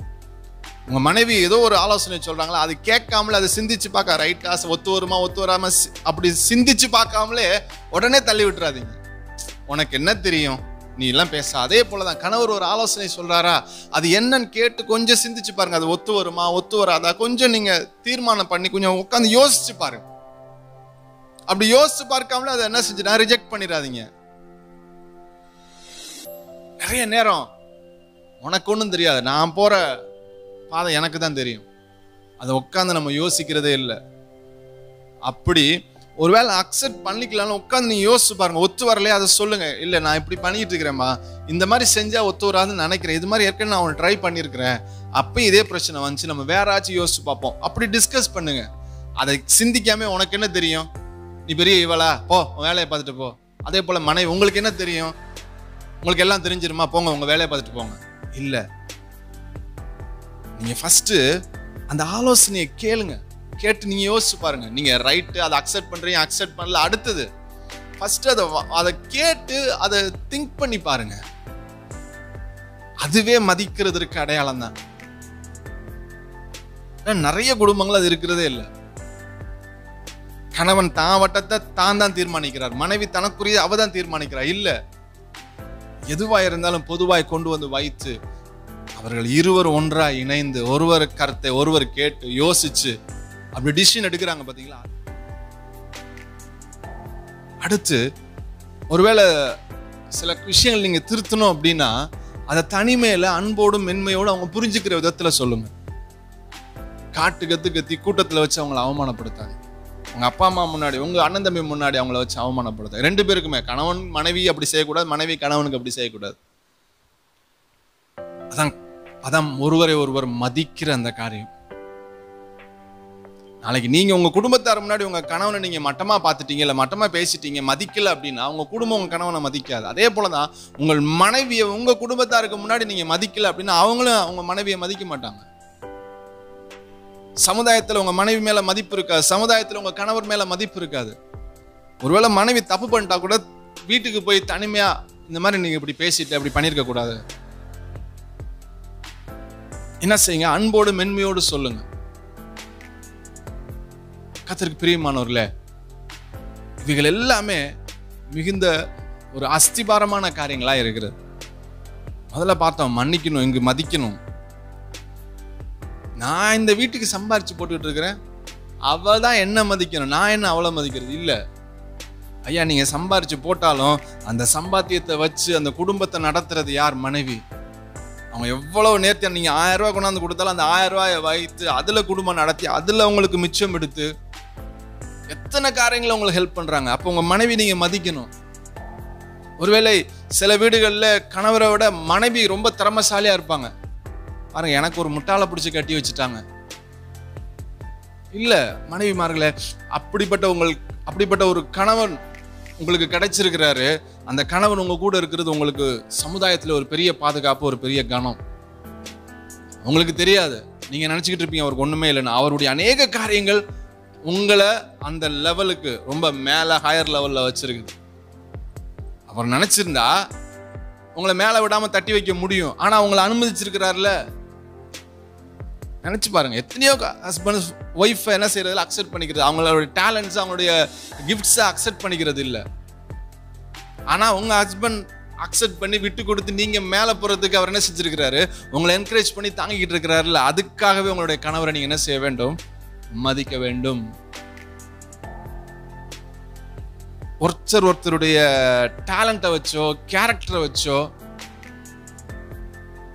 உங்க மனைவி ஏதோ ஒரு ஆலோசனை சொல்றாங்களா? அது கேட்காமல அதை சிந்திச்சு பார்க்க ரைட் காசு ஒத்து வருமா ஒத்து வராம? அப்படி சிந்திச்சு பார்க்காமலே உடனே தள்ளி விட்டுறாதீங்க. உனக்கு என்ன தெரியும்? நீ எல்லாம் பேச. அதே போலதான் கணவர் ஒரு ஆலோசனை சொல்றாரா? அது என்னன்னு கேட்டு கொஞ்சம் சிந்திச்சு பாருங்க. அது ஒத்து வருமா ஒத்து வராதா? கொஞ்சம் நீங்க தீர்மானம் பண்ணி கொஞ்சம் உட்காந்து யோசிச்சு பாருங்க. அப்படி யோசிச்சு பார்க்காமல அதை என்ன செஞ்சுனா ரிஜெக்ட் பண்ணிடாதீங்க நிறைய நேரம் உனக்கு ஒன்றும் தெரியாது. நான் போற பாதை எனக்கு தான் தெரியும். அதை உட்காந்து நம்ம யோசிக்கிறதே இல்லை. அப்படி ஒருவேளை அக்செப்ட் பண்ணிக்கலாம்னு உட்காந்து நீ யோசிச்சு பாருங்க. ஒத்து வரலையே? அதை சொல்லுங்க. இல்லை நான் இப்படி பண்ணிட்டு இருக்கிறேன்மா. இந்த மாதிரி செஞ்சா ஒத்து வராதுன்னு நினைக்கிறேன். இது மாதிரி ஏற்கனவே நான் ட்ரை பண்ணியிருக்கிறேன். அப்பயும் இதே பிரச்சனை வந்துச்சு. நம்ம வேற ஆச்சும் யோசிச்சு பார்ப்போம். அப்படி டிஸ்கஸ் பண்ணுங்க. அதை சிந்திக்காம உனக்கு என்ன தெரியும்? நீ பெரிய இவளா? போ வேலையை பார்த்துட்டு போ. அதே போல மனைவி உங்களுக்கு என்ன தெரியும்? உங்களுக்கு எல்லாம் தெரிஞ்சிருமா? போங்க உங்க வேலையை பார்த்துட்டு போங்க. இல்லை. நீங்க ஃபர்ஸ்ட் அந்த ஆலோசனையை கேளுங்க. கேட்டு நீங்க யோசிச்சு பாருங்க. நீங்க ரைட்டு அதை அக்செப்ட் பண்றீங்க அக்செப்ட் பண்ணல அடுத்தது. ஃபஸ்ட்டு அதை அதை கேட்டு அதை திங்க் பண்ணி பாருங்க. அதுவே மதிக்கிறதுக்கு அடையாளம் தான். நிறைய குடும்பங்கள் அது இருக்கிறதே இல்லை. கணவன் தான் வட்டத்தை தான் தான் தீர்மானிக்கிறார். மனைவி தனக்குரிய அவ தான் தீர்மானிக்கிறார் இல்ல. எதுவா இருந்தாலும் பொதுவாய் கொண்டு வந்து வைத்து அவர்கள் இருவர் ஒன்றாக இணைந்து ஒருவர் கருத்தை ஒருவர் கேட்டு யோசிச்சு அப்படி டிசிஷன் எடுக்கிறாங்க பாத்தீங்களா அடுத்து ஒருவேளை சில விஷயங்கள் நீங்க திருத்தணும் அப்படின்னா அதை தனிமையில அன்போடும் மென்மையோடு அவங்க புரிஞ்சுக்கிற விதத்துல சொல்லுங்க. காட்டு கத்து கத்தி கூட்டத்துல வச்சு அவங்கள அவமானப்படுத்தாது உங்க அப்பா அம்மா முன்னாடி உங்க அண்ணன் தம்பி முன்னாடி அவங்கள வச்சு அவமானப்படுத்தாது ரெண்டு பேருக்குமே கணவன் மனைவி அப்படி செய்யக்கூடாது மனைவி கணவனுக்கு அப்படி செய்யக்கூடாது. அதான் அதான் ஒருவரை ஒருவர் மதிக்கிற அந்த காரியம். நாளைக்கு நீங்க உங்க குடும்பத்தார் முன்னாடி உங்க கணவனை நீங்க மட்டமா பார்த்துட்டீங்க இல்ல மட்டமா பேசிட்டீங்க மதிக்கல அப்படின்னா உங்க குடும்பம் உங்க கணவனை மதிக்காது. அதே போலதான் உங்கள் மனைவியை உங்க குடும்பத்தாருக்கு முன்னாடி நீங்க மதிக்கல அப்படின்னா அவங்களும் அவங்க மனைவியை மதிக்க மாட்டாங்க. சமுதாயத்தில் உங்க மனைவி மேல மதிப்பு இருக்காது சமுதாயத்தில் உங்க கணவர் மேல மதிப்பு இருக்காது. ஒருவேளை மனைவி தப்பு பண்ணிட்டா கூட வீட்டுக்கு போய் தனிமையா இந்த மாதிரி நீங்க இப்படி பேசிட்டு அப்படி பண்ணியிருக்க கூடாது என்ன செய்யுங்க? அன்போடு மென்மையோடு சொல்லுங்க. கத்தருக்கு பிரியமானவர்ல இவைகள் எல்லாமே மிகுந்த ஒரு அஸ்திபாரமான காரியங்களா இருக்கிறது. முதல்ல பார்த்தோம் மன்னிக்கணும் இங்கு மதிக்கணும். நான் இந்த வீட்டுக்கு சம்பாரிச்சு போட்டுக்கிட்டு இருக்கிறேன். அவள் தான் என்ன மதிக்கணும். நான் என்ன அவளை மதிக்கிறது? இல்லை. ஐயா நீங்க சம்பாரிச்சு போட்டாலும் அந்த சம்பாத்தியத்தை வச்சு அந்த குடும்பத்தை நடத்துறது யார்? மனைவி. அவங்க எவ்வளவு நேர்த்தி நீங்க ஆயிரம் ரூபாய் கொண்டாந்து கொடுத்தாலும் அந்த ஆயிரம் ரூபாயை வைத்து அதுல குடும்பம் நடத்தி அதுல உங்களுக்கு மிச்சம் எடுத்து எத்தனை காரியங்களை உங்களுக்கு ஹெல்ப் பண்றாங்க? அப்போ உங்க மனைவி நீங்க மதிக்கணும். ஒருவேளை சில வீடுகளில் கணவரை விட மனைவி ரொம்ப திறமசாலியாக இருப்பாங்க. பாருங்க எனக்கு ஒரு முட்டாளை பிடிச்சி கட்டி வச்சுட்டாங்க. இல்லை மனைவிமார்களே அப்படிப்பட்ட உங்கள் அப்படிப்பட்ட ஒரு கணவன் உங்களுக்கு கிடைச்சிருக்கிறாரு அந்த கணவன் உங்க கூட இருக்கிறது உங்களுக்கு சமுதாயத்தில் ஒரு பெரிய பாதுகாப்பு ஒரு பெரிய கணம் உங்களுக்கு தெரியாது. நீங்க நினைச்சுக்கிட்டு இருப்பீங்க அவருக்கு ஒண்ணுமே இல்லைன்னு. அவருடைய அநேக காரியங்கள் உங்களை அந்த லெவலுக்கு ரொம்ப மேல ஹையர் லெவல்ல வச்சிருக்குது. அவர் நினைச்சிருந்தா உங்களை மேலே விடாம தட்டி வைக்க முடியும். ஆனா உங்களை அனுமதிச்சிருக்கிறாருல. நினச்சி பாருங்கள் எத்தனையோ ஹஸ்பண்ட் ஒய்ஃப் என்ன செய்கிறதுல அக்செப்ட் பண்ணிக்கிறது. அவங்களோட டேலண்ட்ஸ் அவங்களுடைய கிஃப்ட்ஸை அக்செப்ட் பண்ணிக்கிறது இல்லை. ஆனால் உங்கள் ஹஸ்பண்ட் அக்செப்ட் பண்ணி விட்டு கொடுத்து நீங்கள் மேலே போகிறதுக்கு அவர் என்ன செஞ்சுருக்கிறாரு? உங்களை என்கரேஜ் பண்ணி தாங்கிக்கிட்டு இருக்கிறாருல்ல அதுக்காகவே உங்களுடைய கணவரை நீங்கள் என்ன செய்ய வேண்டும்? மதிக்க வேண்டும். ஒருத்தர் ஒருத்தருடைய டேலண்ட்டை வச்சோ கேரக்டரை வச்சோ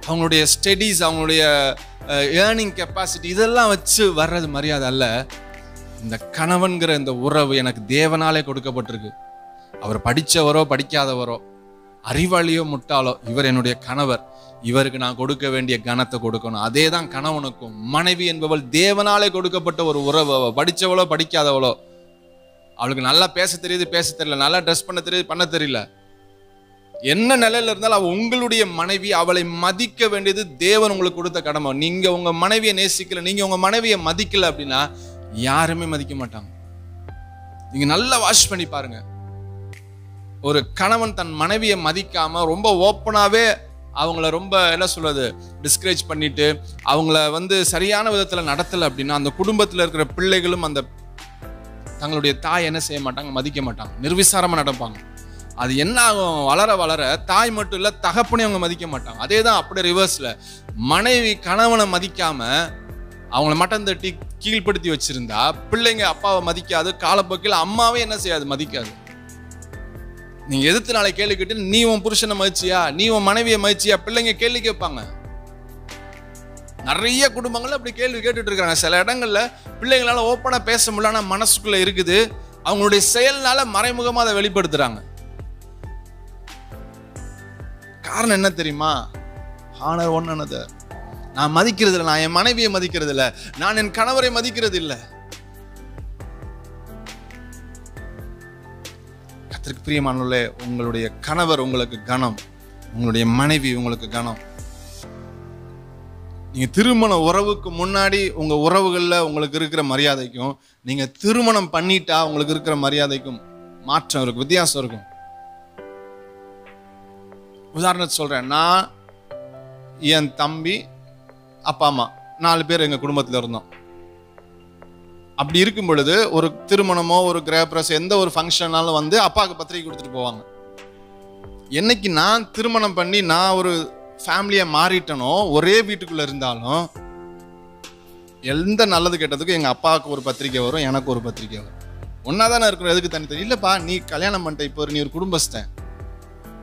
அவங்களுடைய ஸ்டடீஸ் அவங்களுடைய ஏர்னிங் கெப்பாசிட்டி இதெல்லாம் வச்சு வர்றது மரியாதை அல்ல. இந்த கணவன்கிற இந்த உறவு எனக்கு தேவனாலே கொடுக்கப்பட்டிருக்கு. அவர் படித்தவரோ படிக்காதவரோ அறிவாளியோ முட்டாளோ இவர் என்னுடைய கணவர். இவருக்கு நான் கொடுக்க வேண்டிய கனத்தை கொடுக்கணும். அதே தான் கணவனுக்கும். மனைவி என்பவள் தேவனாலே கொடுக்கப்பட்ட ஒரு உறவு. அவ படிச்சவளோ படிக்காதவளோ. அவளுக்கு நல்லா பேச தெரியுது பேச தெரியல. நல்லா ட்ரெஸ் பண்ண தெரியுது பண்ண தெரியல. என்ன நிலையில இருந்தாலும் அவள் உங்களுடைய மனைவி அவளை மதிக்க வேண்டியது தேவன் உங்களுக்கு கொடுத்த கடமை. நீங்க உங்க மனைவியை நேசிக்கல நீங்க உங்க மனைவியை மதிக்கல அப்படின்னா யாருமே மதிக்க மாட்டாங்க. நீங்க நல்லா வாஷ் பண்ணி பாருங்க. ஒரு கணவன் தன் மனைவியை மதிக்காம ரொம்ப ஓப்பனாவே அவங்கள ரொம்ப என்ன சொல்றது டிஸ்கரேஜ் பண்ணிட்டு அவங்கள வந்து சரியான விதத்துல நடத்தல அப்படின்னா அந்த குடும்பத்துல இருக்கிற பிள்ளைகளும் அந்த தங்களுடைய தாய் என்ன செய்ய மாட்டாங்க மதிக்க மாட்டாங்க. நிர்விசாரமா நடப்பாங்க. அது என்ன ஆகும் வளர வளர தாய் மட்டும் இல்ல தகப்பனே அவங்க மதிக்க மாட்டாங்க. அதே தான் அப்படியே ரிவர்ஸ்ல மனைவி கணவனை மதிக்காம அவங்கள மட்டம் தட்டி கீழ்ப்படுத்தி வச்சிருந்தா பிள்ளைங்க அப்பாவை மதிக்காது காலப்போக்கில் அம்மாவே என்ன செய்யாது? மதிக்காது. நீங்க எதிர்த்து நாளை கேள்வி கேட்டு நீ உன் புருஷனை மதிச்சியா? நீ உன் மனைவியை மதிச்சியா? பிள்ளைங்க கேள்வி கேட்பாங்க. நிறைய குடும்பங்கள் அப்படி கேள்வி கேட்டுட்டு இருக்காங்க. சில இடங்கள்ல பிள்ளைங்களால ஓப்பனா பேச முடியல மனசுக்குள்ளே இருக்குது. அவங்களுடைய செயல்னால மறைமுகமாக அதை வெளிப்படுத்துறாங்க. காரணம் என்ன தெரியுமா? ஹானர் ஒன் அனதர் நான் மதிக்கிறது இல்லை நான் என் மனைவியை மதிக்கிறது இல்லை நான் என் கணவரை மதிக்கிறது இல்லை கத்திற்கு பிரியமானவர்களே உங்களுடைய கணவர் உங்களுக்கு கனம் உங்களுடைய மனைவி உங்களுக்கு கனம். நீங்க திருமண உறவுக்கு முன்னாடி உங்க உறவுகளில் உங்களுக்கு இருக்கிற மரியாதைக்கும் நீங்க திருமணம் பண்ணிட்டா உங்களுக்கு இருக்கிற மரியாதைக்கும் மாற்றம் இருக்கும் வித்தியாசம் இருக்கும். உதாரணத்துக்கு சொல்கிறேன் நான் என் தம்பி அப்பா அம்மா நாலு பேர் எங்கள் குடும்பத்தில் இருந்தோம். அப்படி இருக்கும் பொழுது ஒரு திருமணமோ ஒரு கிரகப்பிரசம் எந்த ஒரு ஃபங்க்ஷனாலும் வந்து அப்பாவுக்கு பத்திரிக்கை கொடுத்துட்டு போவாங்க. என்னைக்கு நான் திருமணம் பண்ணி நான் ஒரு ஃபேமிலியை மாறிட்டனோ ஒரே வீட்டுக்குள்ளே இருந்தாலும் எந்த நல்லது கெட்டதுக்கும் எங்கள் அப்பாவுக்கு ஒரு பத்திரிக்கை வரும் எனக்கு ஒரு பத்திரிக்கை வரும். ஒன்றா தானே இருக்கிறோம் எதுக்கு தனி தனி நீ கல்யாணம் பண்ணிட்ட இப்போ நீ ஒரு குடும்பஸ்தன்.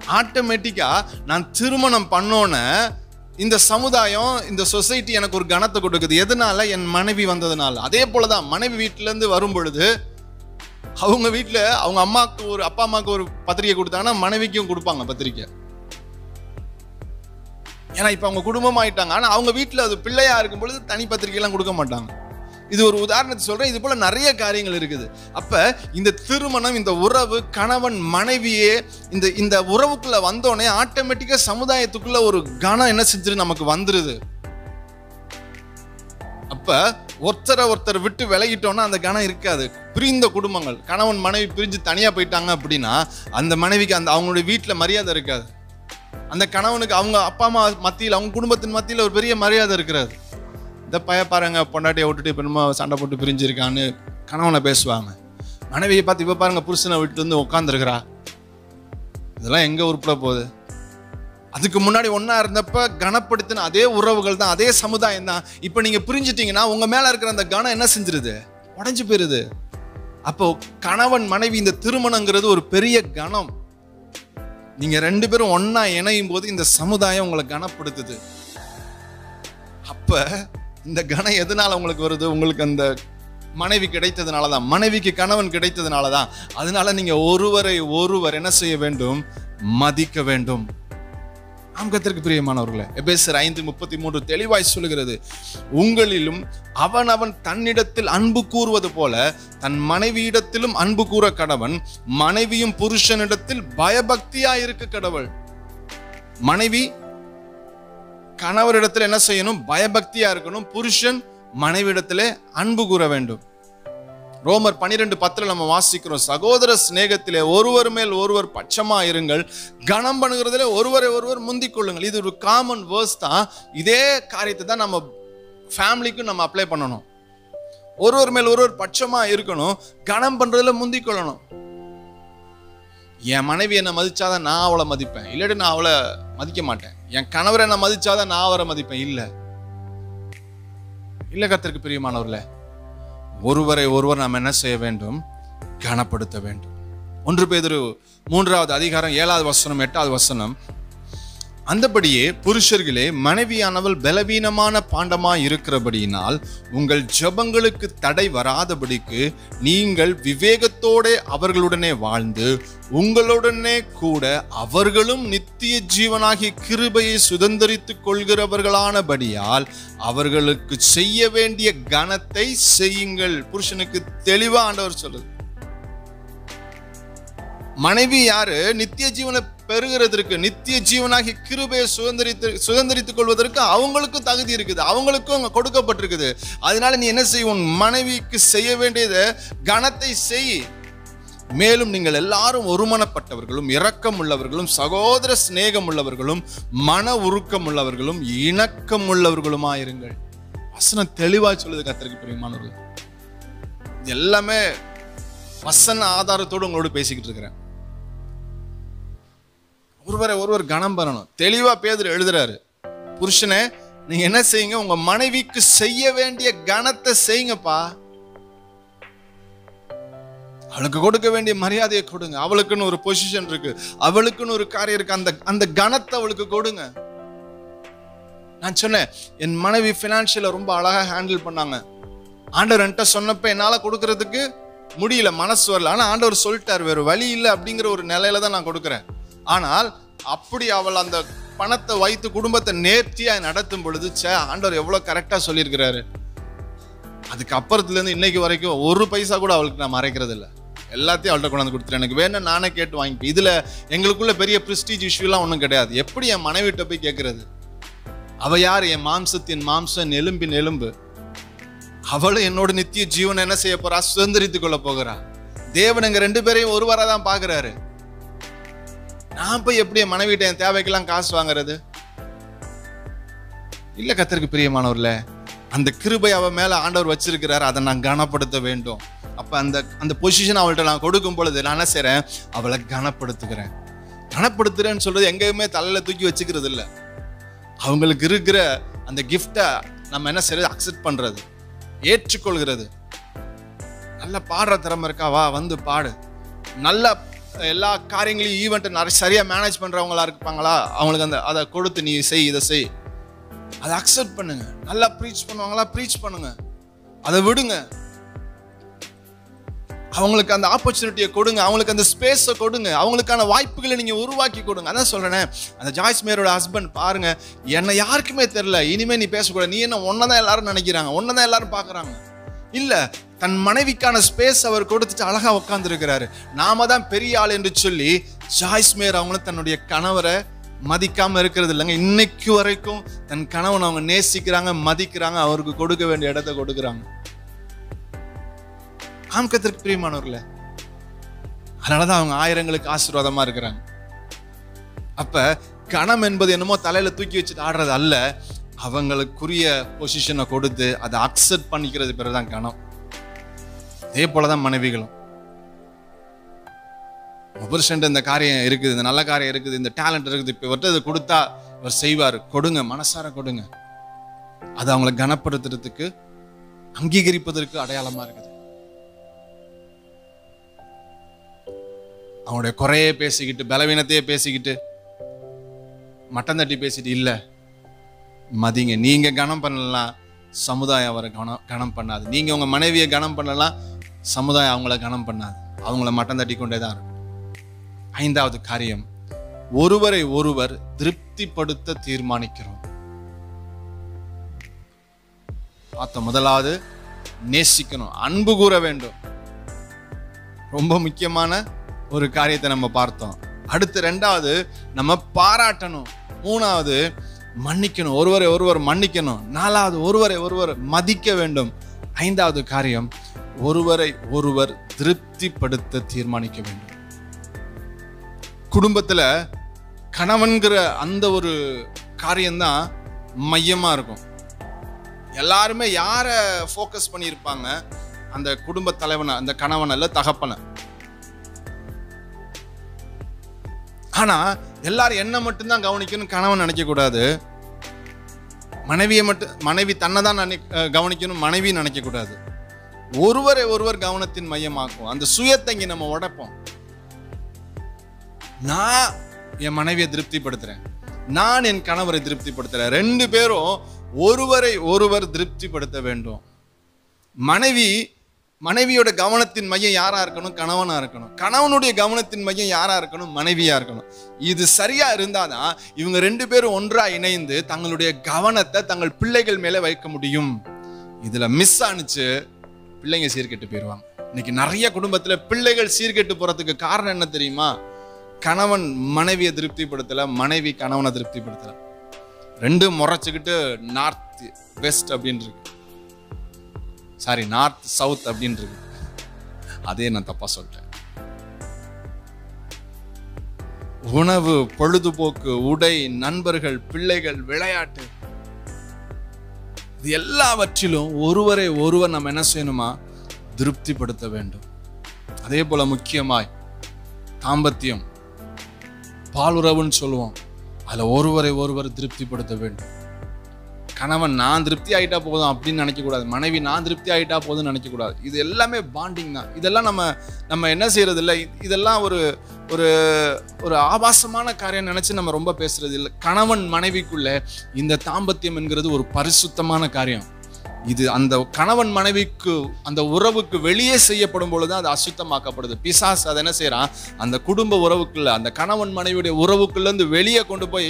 ஆட்டோமேட்டிக்காக நான் திருமணம் பண்ணோன்னே இந்த சமுதாயம் இந்த சொசைட்டி எனக்கு ஒரு கனத்தை கொடுக்குது. எதனால? என் மனைவி வந்ததுனால. அதே போலதான் மனைவி வீட்டிலேருந்து வரும் பொழுது அவங்க வீட்டில் அவங்க அம்மாவுக்கு ஒரு அப்பா அம்மாவுக்கு ஒரு பத்திரிக்கை கொடுத்தாங்கன்னா மனைவிக்கும் கொடுப்பாங்க பத்திரிக்கை. ஏன்னா இப்போ அவங்க குடும்பம் ஆயிட்டாங்க ஆனால் அவங்க வீட்டில் அது பிள்ளையாக இருக்கும் பொழுது தனி பத்திரிக்கைலாம் கொடுக்க மாட்டாங்க. இது ஒரு உதாரணத்தை சொல்கிறேன் இது போல் நிறைய காரியங்கள் இருக்குது. அப்போ இந்த திருமணம் இந்த உறவு கணவன் மனைவியே இந்த இந்த உறவுக்குள்ளே வந்தோடனே ஆட்டோமேட்டிக்காக சமுதாயத்துக்குள்ள ஒரு கனம் என்ன செஞ்சிரு நமக்கு வந்துடுது அப்போ ஒருத்தரை ஒருத்தர் விட்டு விலகிட்டோன்னா அந்த கணம் இருக்காது. பிரிந்த குடும்பங்கள். கணவன் மனைவி பிரிஞ்சு தனியாக போயிட்டாங்க அப்படின்னா அந்த மனைவிக்கு அந்த அவங்களுடைய வீட்டில் மரியாதை இருக்காது. அந்த கணவனுக்கு அவங்க அப்பா அம்மா மத்தியில் அவங்க குடும்பத்தின் மத்தியில் ஒரு பெரிய மரியாதை இருக்கிறது. இந்த பைய பாருங்க பொண்டாட்டியை விட்டுட்டு இப்போ என்னமோ சண்டை போட்டு பிரிஞ்சிருக்கான்னு கணவனை பேசுவாங்க. மனைவியை பார்த்து இப்போ பாருங்க புருஷனை விட்டு வந்து உட்காந்துருக்கிறா இதெல்லாம் எங்கே உருப்பிட போகுது? அதுக்கு முன்னாடி ஒன்றா இருந்தப்ப கனப்படுத்தின அதே உறவுகள் தான் அதே சமுதாயம் தான். இப்போ நீங்கள் பிரிஞ்சிட்டீங்கன்னா உங்கள் மேலே இருக்கிற அந்த கனம் என்ன செஞ்சிருது? உடஞ்சி போயிருது. அப்போ கணவன் மனைவி இந்த திருமணங்கிறது ஒரு பெரிய கணம். நீங்க ரெண்டு பேரும் ஒன்றா இணையும் போது இந்த சமுதாயம் உங்களை கனப்படுத்துது. அப்போ இந்த கணம் எதனால் உங்களுக்கு வருது? உங்களுக்கு அந்த மனைவி கிடைத்ததுனால தான் மனைவிக்கு கணவன் கிடைத்ததுனால தான் அதனால நீங்கள் ஒருவரை ஒருவர் என்ன செய்ய வேண்டும்? மதிக்க வேண்டும். ஆம் கத்திற்கு பிரியமானவர்களே எபேசர் ஐந்து முப்பத்தி மூன்று தெளிவாய் சொல்லுகிறது. உங்களிலும் அவன் அவன் தன்னிடத்தில் அன்பு கூறுவது போல தன் மனைவியிடத்திலும் அன்பு கூற கடவன் மனைவியும் புருஷனிடத்தில் பயபக்தியா இருக்க கடவுள். மனைவி கணவரிடத்தில் என்ன செய்யணும்? பயபக்தியா இருக்கணும். புருஷன் மனைவியிடத்திலே அன்பு கூற வேண்டும். ரோமர் பனிரெண்டு பத்தில் நம்ம வாசிக்கிறோம். சகோதர சிநேகத்திலே ஒருவர் மேல் ஒருவர் பட்சமா இருங்கள். கனம் பண்ணுகிறதுல ஒருவரை ஒருவர் முந்திக் கொள்ளுங்கள் இது ஒரு காமன் வேர்ஸ் தான். இதே காரியத்தை தான் நம்ம ஃபேமிலிக்கும் நம்ம அப்ளை பண்ணணும். ஒருவர் மேல் ஒருவர் பட்சமா இருக்கணும். கனம் பண்றதுல முந்திக் கொள்ளணும் என் மனைவி என்னை மதித்தாதான் நான் அவளை மதிப்பேன். இல்லாட்டி நான் அவளை மதிக்க மாட்டேன். என் கணவர் என்னை மதித்தாதான் நான் அவரை மதிப்பேன். இல்லை. இல்லை கத்திற்கு பிரியமானவர்களே ஒருவரை ஒருவர் நாம் என்ன செய்ய வேண்டும்? கனப்படுத்த வேண்டும். ஒன்று பேதொரு மூன்றாவது அதிகாரம் ஏழாவது வசனம் எட்டாவது வசனம் அந்தபடியே புருஷர்களே மனைவியானவள் பலவீனமான பாண்டமா இருக்கிறபடியினால் உங்கள் ஜெபங்களுக்கு தடை வராதபடிக்கு நீங்கள் விவேகத்தோட அவர்களுடனே வாழ்ந்து உங்களுடனே கூட அவர்களும் நித்திய ஜீவனாகிய கிருபையை சுதந்திரித்துக் கொள்கிறவர்களானபடியால் அவர்களுக்கு செய்ய வேண்டிய கனத்தை செய்யுங்கள். புருஷனுக்கு தெளிவா ஆண்டவர் சொல்லுது மனைவி யாரு? நித்திய ஜீவனை பெறுகிறதற்கு நித்திய ஜீவனாகி கிருபையை சுதந்திரித்து சுதந்திரித்துக் கொள்வதற்கு அவங்களுக்கும் தகுதி இருக்குது. அவங்களுக்கும் அங்க கொடுக்கப்பட்டிருக்குது. அதனால நீ என்ன செய்ய உன் மனைவிக்கு செய்ய வேண்டியதை கனத்தை செய். மேலும் நீங்கள் எல்லாரும் ஒருமனப்பட்டவர்களும் இரக்கம் உள்ளவர்களும் சகோதர சிநேகம் உள்ளவர்களும் மன உருக்கம் உள்ளவர்களும் இணக்கம் உள்ளவர்களுமாயிருங்கள் வசனம் தெளிவா சொல்லுது கத்திரிக்கு பிரியமானவர்கள். எல்லாமே வசன ஆதாரத்தோடு உங்களோட பேசிக்கிட்டு இருக்கிறேன். ஒருவரை ஒருவர் கனம் பண்ணணும். தெளிவாக பேதர் எழுதுறாரு. புருஷனே நீங்க என்ன செய்யுங்க? உங்க மனைவிக்கு செய்ய வேண்டிய கனத்தை செய்யுங்கப்பா. அவளுக்கு கொடுக்க வேண்டிய மரியாதையை கொடுங்க. அவளுக்குன்னு ஒரு பொசிஷன் இருக்கு. அவளுக்குன்னு ஒரு காரியம் இருக்கு. அந்த அந்த கனத்தை அவளுக்கு கொடுங்க. நான் சொன்னேன் என் மனைவி ஃபினான்ஷியலை ரொம்ப அழகாக ஹேண்டில் பண்ணாங்க. ஆண்டவர் என்கிட்ட சொன்னப்ப என்னால் கொடுக்கறதுக்கு முடியல மனசு வரல. ஆனால் ஆண்டவர் சொல்லிட்டார் வேறு வழி இல்லை அப்படிங்கிற ஒரு நிலையில தான் நான் கொடுக்குறேன். ஆனால் அப்படி அவள் அந்த பணத்தை வைத்து குடும்பத்தை நேர்த்தியாக நடத்தும் பொழுது சே ஆண்டவர் எவ்வளோ கரெக்டாக சொல்லியிருக்கிறாரு. அதுக்கு அப்புறத்துல இன்னைக்கு வரைக்கும் ஒரு பைசா கூட அவளுக்கு நான் மறைக்கிறது இல்லை. எல்லாத்தையும் அவள்கிட்ட கொண்டாந்து கொடுத்துறேன் எனக்கு வேணும் நானே கேட்டு வாங்கிப்பேன். இதில் எங்களுக்குள்ள பெரிய ப்ரிஸ்டீஜ் இஷ்யூலாம் ஒன்றும் கிடையாது. எப்படி என் மனைவிட்ட போய் கேட்குறது அவள் யார்? என் மாம்சத்தின் மாம்சம் எலும்பின் எலும்பு. அவளும் என்னோட நித்திய ஜீவனை என்ன செய்ய போறா? சுதந்திரித்து கொள்ள போகிறா. தேவன் எங்க ரெண்டு பேரையும் ஒருவராக தான் பார்க்குறாரு. நான் போய் எப்படி என் மனைவிட்ட என் தேவைக்கெல்லாம் காசு வாங்குறது? இல்ல கத்தருக்கு பிரியமானவர்ல அந்த கிருபை அவ மேல ஆண்டவர் வச்சிருக்கிறாரு அதை நான் கனப்படுத்த வேண்டும். அப்ப அந்த அந்த பொசிஷன் அவள்கிட்ட நான் கொடுக்கும் பொழுது நான் என்ன செய்கிறேன் அவளை கனப்படுத்துகிறேன். கனப்படுத்துறேன்னு சொல்றது எங்கேயுமே தலையில தூக்கி வச்சுக்கிறது இல்ல. அவங்களுக்கு இருக்கிற அந்த கிஃப்டை நம்ம என்ன செய்யறது அக்செப்ட் பண்றது. ஏற்றுக்கொள்கிறது. நல்ல பாடுற திறமை இருக்கா? வா வந்து பாடு. நல்லா எல்லா காரியங்களையும் ஈவெண்ட்டை நிறைய சரியாக மேனேஜ் பண்ணுறவங்களா இருப்பாங்களா? அவங்களுக்கு அந்த அதை கொடுத்து நீ செய் இதை செய். அதை அக்செப்ட் பண்ணுங்க. நல்லா ப்ரீச் பண்ணுவாங்களா? ப்ரீச் பண்ணுங்க. அதை விடுங்க. அவங்களுக்கு அந்த ஆப்பர்ச்சுனிட்டியை கொடுங்க. அவங்களுக்கு அந்த ஸ்பேஸை கொடுங்க. அவங்களுக்கான வாய்ப்புகளை நீங்கள் உருவாக்கி கொடுங்க. அதான் சொல்கிறேன் அந்த ஜாய்ஸ் மேரோட ஹஸ்பண்ட் பாருங்க. என்னை யாருக்குமே தெரில இனிமேல் நீ பேசக்கூடாது. நீ என்ன ஒன்னதான் எல்லாரும் நினைக்கிறாங்க. ஒன்னதான் எல்லாரும் பார்க்குறாங்க. இல்லை தன் மனைவிக்கான ஸ்பேஸ் அவர் கொடுத்துட்டு அழகாக உட்காந்துருக்கிறாரு நாம தான் பெரிய ஆள் என்று சொல்லி ஜாய்ஸ்மேர் அவங்களும் தன்னுடைய கணவரை மதிக்காம இருக்கிறது இல்லைங்க. இன்னைக்கு வரைக்கும் தன் கணவனை அவங்க நேசிக்கிறாங்க மதிக்கிறாங்க அவருக்கு கொடுக்க வேண்டிய இடத்த கொடுக்குறாங்க. ஆம்கத்திற்கு அதனால அதனாலதான் அவங்க ஆயிரங்களுக்கு ஆசீர்வாதமா இருக்கிறாங்க. அப்ப கணம் என்பது என்னமோ தலையில தூக்கி வச்சுட்டு ஆடுறது அல்ல. அவங்களுக்குரிய பொசிஷனை கொடுத்து அதை அக்செப்ட் பண்ணிக்கிறது பேர் தான் கணம் அதே போலதான் மனைவிகளும். புருஷன்ட்டு இந்த காரியம் இருக்குது இந்த நல்ல காரியம் இருக்குது இந்த டேலண்ட் இருக்குது இப்போ இவர்கிட்ட இதை கொடுத்தா இவர் செய்வார். கொடுங்க மனசார கொடுங்க. அது அவங்கள கனப்படுத்துறதுக்கு அங்கீகரிப்பதற்கு அடையாளமா இருக்குது. அவங்களுடைய குறையே பேசிக்கிட்டு பலவீனத்தையே பேசிக்கிட்டு மட்டம் தட்டி பேசிட்டு இல்லை. மதிங்க. நீங்க கனம் பண்ணலாம் சமுதாயம் அவரை கனம் கனம் பண்ணாது. நீங்க உங்க மனைவியை கனம் பண்ணலாம் சமுதாயம் அவங்கள கனம் பண்ணாது. அவங்கள மட்டம் தட்டி கொண்டே தான் இருக்கும். ஐந்தாவது காரியம் ஒருவரை ஒருவர் திருப்திப்படுத்த தீர்மானிக்கிறோம். பார்த்த முதலாவது நேசிக்கணும் அன்பு கூற வேண்டும். ரொம்ப முக்கியமான ஒரு காரியத்தை நம்ம பார்த்தோம். அடுத்து ரெண்டாவது நம்ம பாராட்டணும். மூணாவது மன்னிக்கணும். ஒருவரை ஒருவர் மன்னிக்கணும். நாலாவது ஒருவரை ஒருவர் மதிக்க வேண்டும். ஐந்தாவது காரியம் ஒருவரை ஒருவர் திருப்திப்படுத்த தீர்மானிக்க வேண்டும். குடும்பத்தில் கணவன்கிற அந்த ஒரு காரியம்தான் மையமாக இருக்கும். எல்லாருமே யாரை ஃபோக்கஸ் பண்ணியிருப்பாங்க? அந்த குடும்ப தலைவனை அந்த கணவன் அல்ல தகப்பனை. ஆனால் எல்லாரும் என்ன மட்டும்தான் கவனிக்கணும் கணவன் நினைக்கக்கூடாது. மனைவியை மட்டும் மனைவி தன்னை தான் நினை கவனிக்கணும் மனைவி நினைக்கக்கூடாது. ஒருவரை ஒருவர் கவனத்தின் மையமாக்கும் அந்த சுயத்தை நம்ம உடைப்போம். நான் என் மனைவியை திருப்திப்படுத்துறேன். நான் என் கணவரை திருப்திப்படுத்துறேன். ரெண்டு பேரும் ஒருவரை ஒருவர் திருப்திப்படுத்த வேண்டும். மனைவி மனைவியோட கவனத்தின் மையம் யாரா இருக்கணும்? கணவனா இருக்கணும். கணவனுடைய கவனத்தின் மையம் யாரா இருக்கணும்? மனைவியா இருக்கணும். இது சரியா இருந்தாதான் இவங்க ரெண்டு பேரும் ஒன்றா இணைந்து தங்களுடைய கவனத்தை தங்கள் பிள்ளைகள் மேல வைக்க முடியும். இதுல மிஸ் ஆனுச்சு பிள்ளைங்க சீர்கெட்டு போயிடுவாங்க இன்னைக்கு நிறைய குடும்பத்துல பிள்ளைகள் சீர்கெட்டு போறதுக்கு காரணம் என்ன தெரியுமா? கணவன் மனைவியை திருப்திப்படுத்தல மனைவி கணவனை திருப்திப்படுத்தல. ரெண்டும் முறைச்சுக்கிட்டு நார்த் வெஸ்ட் அப்படின்னு இருக்கு. சாரி நார்த் சவுத் அப்படின்னு இருக்கு அதே நான் தப்பா சொல்லிட்டேன். உணவு பொழுதுபோக்கு உடை நண்பர்கள் பிள்ளைகள் விளையாட்டு. இது எல்லாவற்றிலும் ஒருவரை ஒருவர் நம்ம என்ன செய்யணுமா? திருப்திப்படுத்த வேண்டும். அதே போல முக்கியமாய் தாம்பத்தியம். பாலுறவுன்னு சொல்லுவோம். அதுல ஒருவரை ஒருவர் திருப்திப்படுத்த வேண்டும். கணவன் நான் திருப்தி ஆகிட்டா போதும் அப்படின்னு நினைக்கக்கூடாது. மனைவி நான் திருப்தி ஆகிட்டா போதும்னு நினைக்கக்கூடாது. இது எல்லாமே பாண்டிங் தான். இதெல்லாம் நம்ம நம்ம என்ன செய்கிறது இல்லை இதெல்லாம் ஒரு ஒரு ஒரு ஆபாசமான காரியம் நினச்சி நம்ம ரொம்ப பேசுகிறது இல்லை கணவன் மனைவிக்குள்ளே இந்த தாம்பத்தியம் என்கிறது ஒரு பரிசுத்தமான காரியம். இது அந்த கணவன் மனைவிக்கு அந்த உறவுக்கு வெளியே செய்யப்படும் பொழுது அது அசுத்தமாக்கப்படுது. பிசாஸ் அதை என்ன செய்யறான் அந்த குடும்ப உறவுக்குள்ள அந்த கணவன் மனைவியுடைய உறவுக்குள்ள இருந்து வெளியே கொண்டு போய்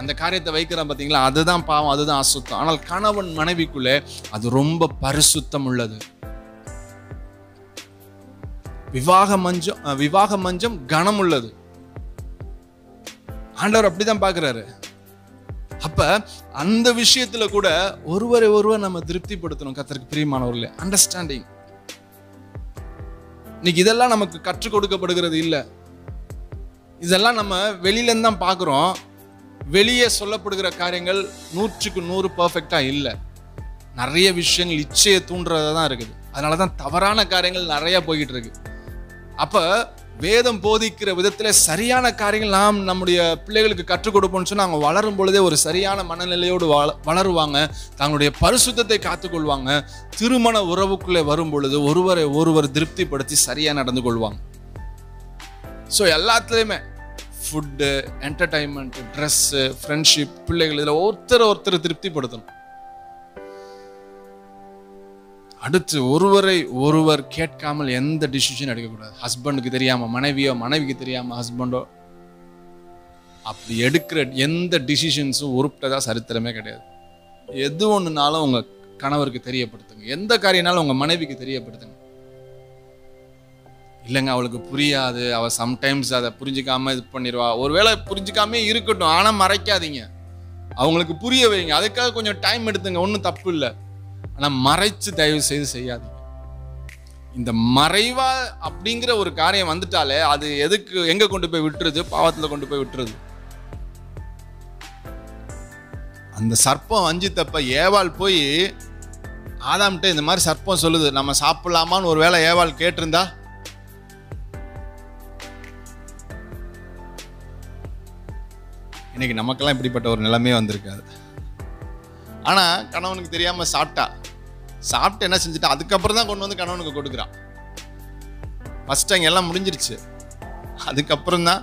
அந்த காரியத்தை வைக்கிறான் பார்த்தீங்களா அதுதான் பாவம் அதுதான் அசுத்தம். ஆனால் கணவன் மனைவிக்குள்ளே அது ரொம்ப பரிசுத்தம் உள்ளது. விவாக மஞ்சம் விவாக மஞ்சம் கனம் உள்ளது. ஆண்டவர் அப்படிதான் பாக்குறாரு. அப்ப அந்த விஷயத்துல கூட ஒருவரை ஒருவர் நம்ம திருப்திப்படுத்தணும் கத்தருக்கு பிரியமானவர்களே. அண்டர்ஸ்டாண்டிங் இன்னைக்கு இதெல்லாம் நமக்கு கற்றுக் கொடுக்கப்படுகிறது இல்லை. இதெல்லாம் நம்ம வெளியில இருந்து தான் பாக்குறோம் வெளியே சொல்லப்படுகிற காரியங்கள் நூற்றுக்கு நூறு பர்ஃபெக்டா இல்லை. நிறைய விஷயங்கள் இச்சையை தூண்டுறதா தான் இருக்குது. அதனால தான் தவறான காரியங்கள் நிறைய போய்கிட்டு இருக்கு. அப்போ வேதம் போதிக்கிற விதத்தில் சரியான காரியங்கள் நாம் நம்முடைய பிள்ளைகளுக்கு கற்றுக் கொடுப்போம்னு சொன்னால் அவங்க வளரும் பொழுதே ஒரு சரியான மனநிலையோடு வள வளருவாங்க. தங்களுடைய பரிசுத்தத்தை காத்துக்கொள்வாங்க. திருமண உறவுக்குள்ளே வரும் பொழுது ஒருவரை ஒருவர் திருப்திப்படுத்தி சரியாக நடந்து கொள்வாங்க. ஸோ எல்லாத்துலேயுமே ஃபுட்டு என்டர்டைன்மெண்ட்டு ட்ரெஸ்ஸு ஃப்ரெண்ட்ஷிப் பிள்ளைகள் இதில் ஒருத்தர் ஒருத்தர் திருப்திப்படுத்தணும். அடுத்து ஒருவரை ஒருவர் கேட்காமல் எந்த டிசிஷன் எடுக்கக்கூடாது. ஹஸ்பண்டுக்கு தெரியாமல் மனைவியோ மனைவிக்கு தெரியாமல் ஹஸ்பண்டோ அப்படி எடுக்கிற எந்த டிசிஷன்ஸும் உருப்பிட்டதா சரித்திரமே கிடையாது. எது ஒன்றுனாலும் உங்கள் கணவருக்கு தெரியப்படுத்துங்க. எந்த காரியனாலும் உங்கள் மனைவிக்கு தெரியப்படுத்துங்க. இல்லைங்க அவளுக்கு புரியாது. அவள் சம்டைம்ஸ் அதை புரிஞ்சுக்காம இது பண்ணிடுவா ஒருவேளை புரிஞ்சுக்காம இருக்கட்டும் ஆனால் மறைக்காதீங்க. அவங்களுக்கு புரிய வைங்க. அதுக்காக கொஞ்சம் டைம் எடுத்துங்க. ஒன்றும் தப்பு இல்லை. ஆனால் மறைச்சு தயவு செய்து செய்யாதீங்க. இந்த மறைவா அப்படிங்கிற ஒரு காரியம் வந்துட்டாலே அது எதுக்கு எங்க கொண்டு போய் விட்டுருது? பாவத்தில் கொண்டு போய் விட்டுருது. அந்த சர்ப்பம் வஞ்சித்தப்ப ஏவாள் போய் ஆதாம்கிட்ட இந்த மாதிரி சர்ப்பம் சொல்லுது நம்ம சாப்பிடலாமான்னு ஒரு வேளை ஏவாள் கேட்டிருந்தா? இன்னைக்கு நமக்கெல்லாம் இப்படிப்பட்ட ஒரு நிலைமையே வந்திருக்காது. ஆனால் கணவனுக்கு தெரியாமல் சாப்பிட்டா. சாப்பிட்டு என்ன செஞ்சுட்டா? அதுக்கப்புறம் தான் கொண்டு வந்து கணவனுக்கு கொடுக்குறான். ஃபஸ்ட் அங்கே எல்லாம் முடிஞ்சிருச்சு. அதுக்கப்புறம் தான்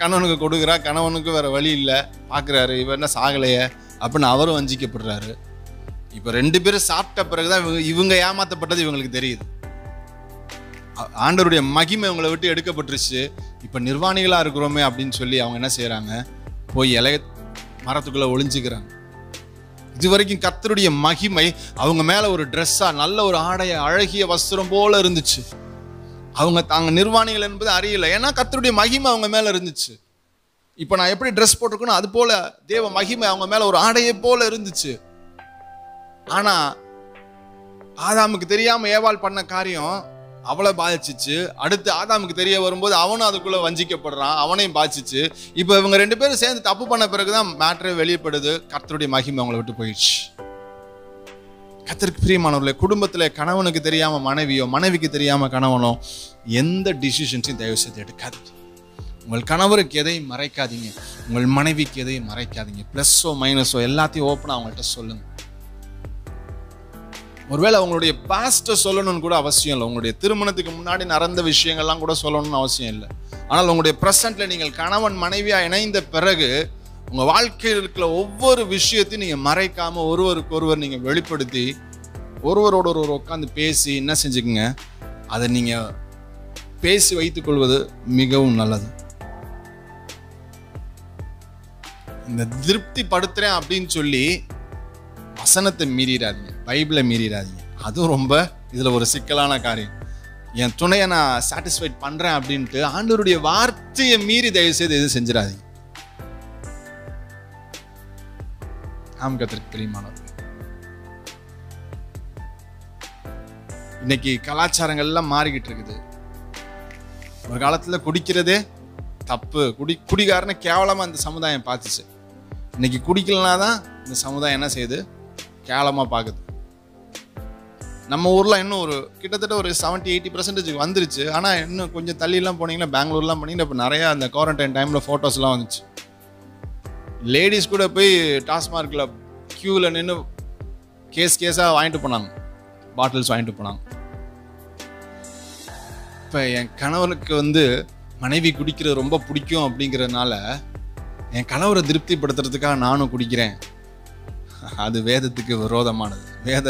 கணவனுக்கு கொடுக்குறா. கணவனுக்கு வேற வழி இல்லை. பார்க்குறாரு இவன் என்ன சாகலையே அப்படின்னு அவரும் வஞ்சிக்கப்படுறாரு. இப்போ ரெண்டு பேரும் சாப்பிட்ட பிறகுதான் இவங்க இவங்க ஏமாத்தப்பட்டது இவங்களுக்கு தெரியுது. ஆண்டருடைய ஆண்டவருடைய மகிமை இவங்களை விட்டு எடுக்கப்பட்டுருச்சு. இப்போ நிர்வாணிகளாக இருக்கிறோமே அப்படின்னு சொல்லி அவங்க என்ன செய்கிறாங்க போய் இலைய மரத்துக்குள்ளே ஒளிஞ்சுக்கிறாங்க. இது வரைக்கும் கத்தருடைய மகிமை அவங்க மேல ஒரு ட்ரெஸ்ஸா நல்ல ஒரு ஆடைய அழகிய வஸ்திரம் போல இருந்துச்சு. அவங்க தாங்க நிர்வாணிகள் என்பது அறியல. ஏன்னா கத்தருடைய மகிமை அவங்க மேல இருந்துச்சு. இப்போ நான் எப்படி ட்ரெஸ் போட்டிருக்கணும் அது போல தேவ மகிமை அவங்க மேல ஒரு ஆடையை போல இருந்துச்சு. ஆனா ஆதாமுக்கு தெரியாம ஏவாள் பண்ண காரியம் அவளை பாதிச்சிச்சு. அடுத்து ஆதாமுக்கு தெரிய வரும்போது அவனும் அதுக்குள்ளே வஞ்சிக்கப்படுறான். அவனையும் பாதிச்சிச்சு. இப்போ இவங்க ரெண்டு பேரும் சேர்ந்து தப்பு பண்ண பிறகு தான் மேட்ரே வெளியப்படுது கர்த்தருடைய மகிமை அவங்கள விட்டு போயிடுச்சு. கர்த்தருக்கு பிரியமானவர்களே குடும்பத்தில் கணவனுக்கு தெரியாமல் மனைவியோ மனைவிக்கு தெரியாமல் கணவனோ எந்த டிசிஷன்ஸையும் தயவு செய்து எடுக்காது உங்கள் கணவருக்கு எதையும் மறைக்காதீங்க. உங்கள் மனைவிக்கு எதையும் மறைக்காதீங்க. ப்ளஸ்ஸோ மைனஸோ எல்லாத்தையும் ஓப்பனாக அவங்கள்ட்ட சொல்லுங்கள் ஒருவேளை உங்களுடைய பாஸ்ட்டை சொல்லணும்னு கூட அவசியம் இல்லை. உங்களுடைய திருமணத்துக்கு முன்னாடி நடந்த விஷயங்கள்லாம் கூட சொல்லணும்னு அவசியம் இல்லை. ஆனால் உங்களுடைய ப்ரெசண்ட்டில் நீங்கள் கணவன் மனைவியாக இணைந்த பிறகு உங்கள் வாழ்க்கையில் இருக்கிற ஒவ்வொரு விஷயத்தையும் நீங்கள் மறைக்காமல் ஒருவருக்கு ஒருவர் நீங்கள் வெளிப்படுத்தி ஒருவரோட ஒருவர் உட்காந்து பேசி என்ன செஞ்சுக்கோங்க? அதை நீங்கள் பேசி வைத்துக்கொள்வது மிகவும் நல்லது. இந்த திருப்தி படுத்துறேன் அப்படின்னு சொல்லி வசனத்தை மீறிடாதீங்க. பைபிளை மீறிடாதீங்க. அதுவும் ரொம்ப இதில் ஒரு சிக்கலான காரியம். என் துணையை நான் சாட்டிஸ்ஃபைட் பண்ணுறேன் அப்படின்ட்டு ஆண்டவருடைய வார்த்தையை மீறி தயவு செய்து எதுவும் செஞ்சிடாதீங்க. ஆம் கத்திற்கு பிரியமானவர். இன்னைக்கு கலாச்சாரங்கள்லாம் மாறிக்கிட்டு இருக்குது. ஒரு காலத்தில் குடிக்கிறதே தப்பு. குடி குடிகாரனை கேவலமாக இந்த சமுதாயம் பார்த்துச்சு. இன்னைக்கு குடிக்கலனா தான் இந்த சமுதாயம் என்ன செய்யுது? கேவலமாக பார்க்குது. நம்ம ஊரில் இன்னும் ஒரு கிட்டத்தட்ட ஒரு செவன்ட்டி எயிட்டி பர்சன்டேஜ் வந்துருச்சு. ஆனால் இன்னும் கொஞ்சம் தள்ளிலாம் போனீங்கன்னா பெங்களூர்லாம் போனீங்கன்னா இப்போ நிறையா அந்த குவாரண்டைன் டைமில் ஃபோட்டோஸ்லாம் வந்துச்சு. லேடிஸ் கூட போய் டாஸ்மார்க்கில் க்யூவில் நின்று கேஸ் கேஸாக வாங்கிட்டு போனாங்க. பாட்டில்ஸ் வாங்கிட்டு போனாங்க. இப்போ என் கணவனுக்கு வந்து மனைவி குடிக்கிறது ரொம்ப பிடிக்கும் அப்படிங்கிறதுனால என் கணவரை திருப்திப்படுத்துறதுக்காக நானும் குடிக்கிறேன். அது வேதத்துக்கு விரோதமானது. வேத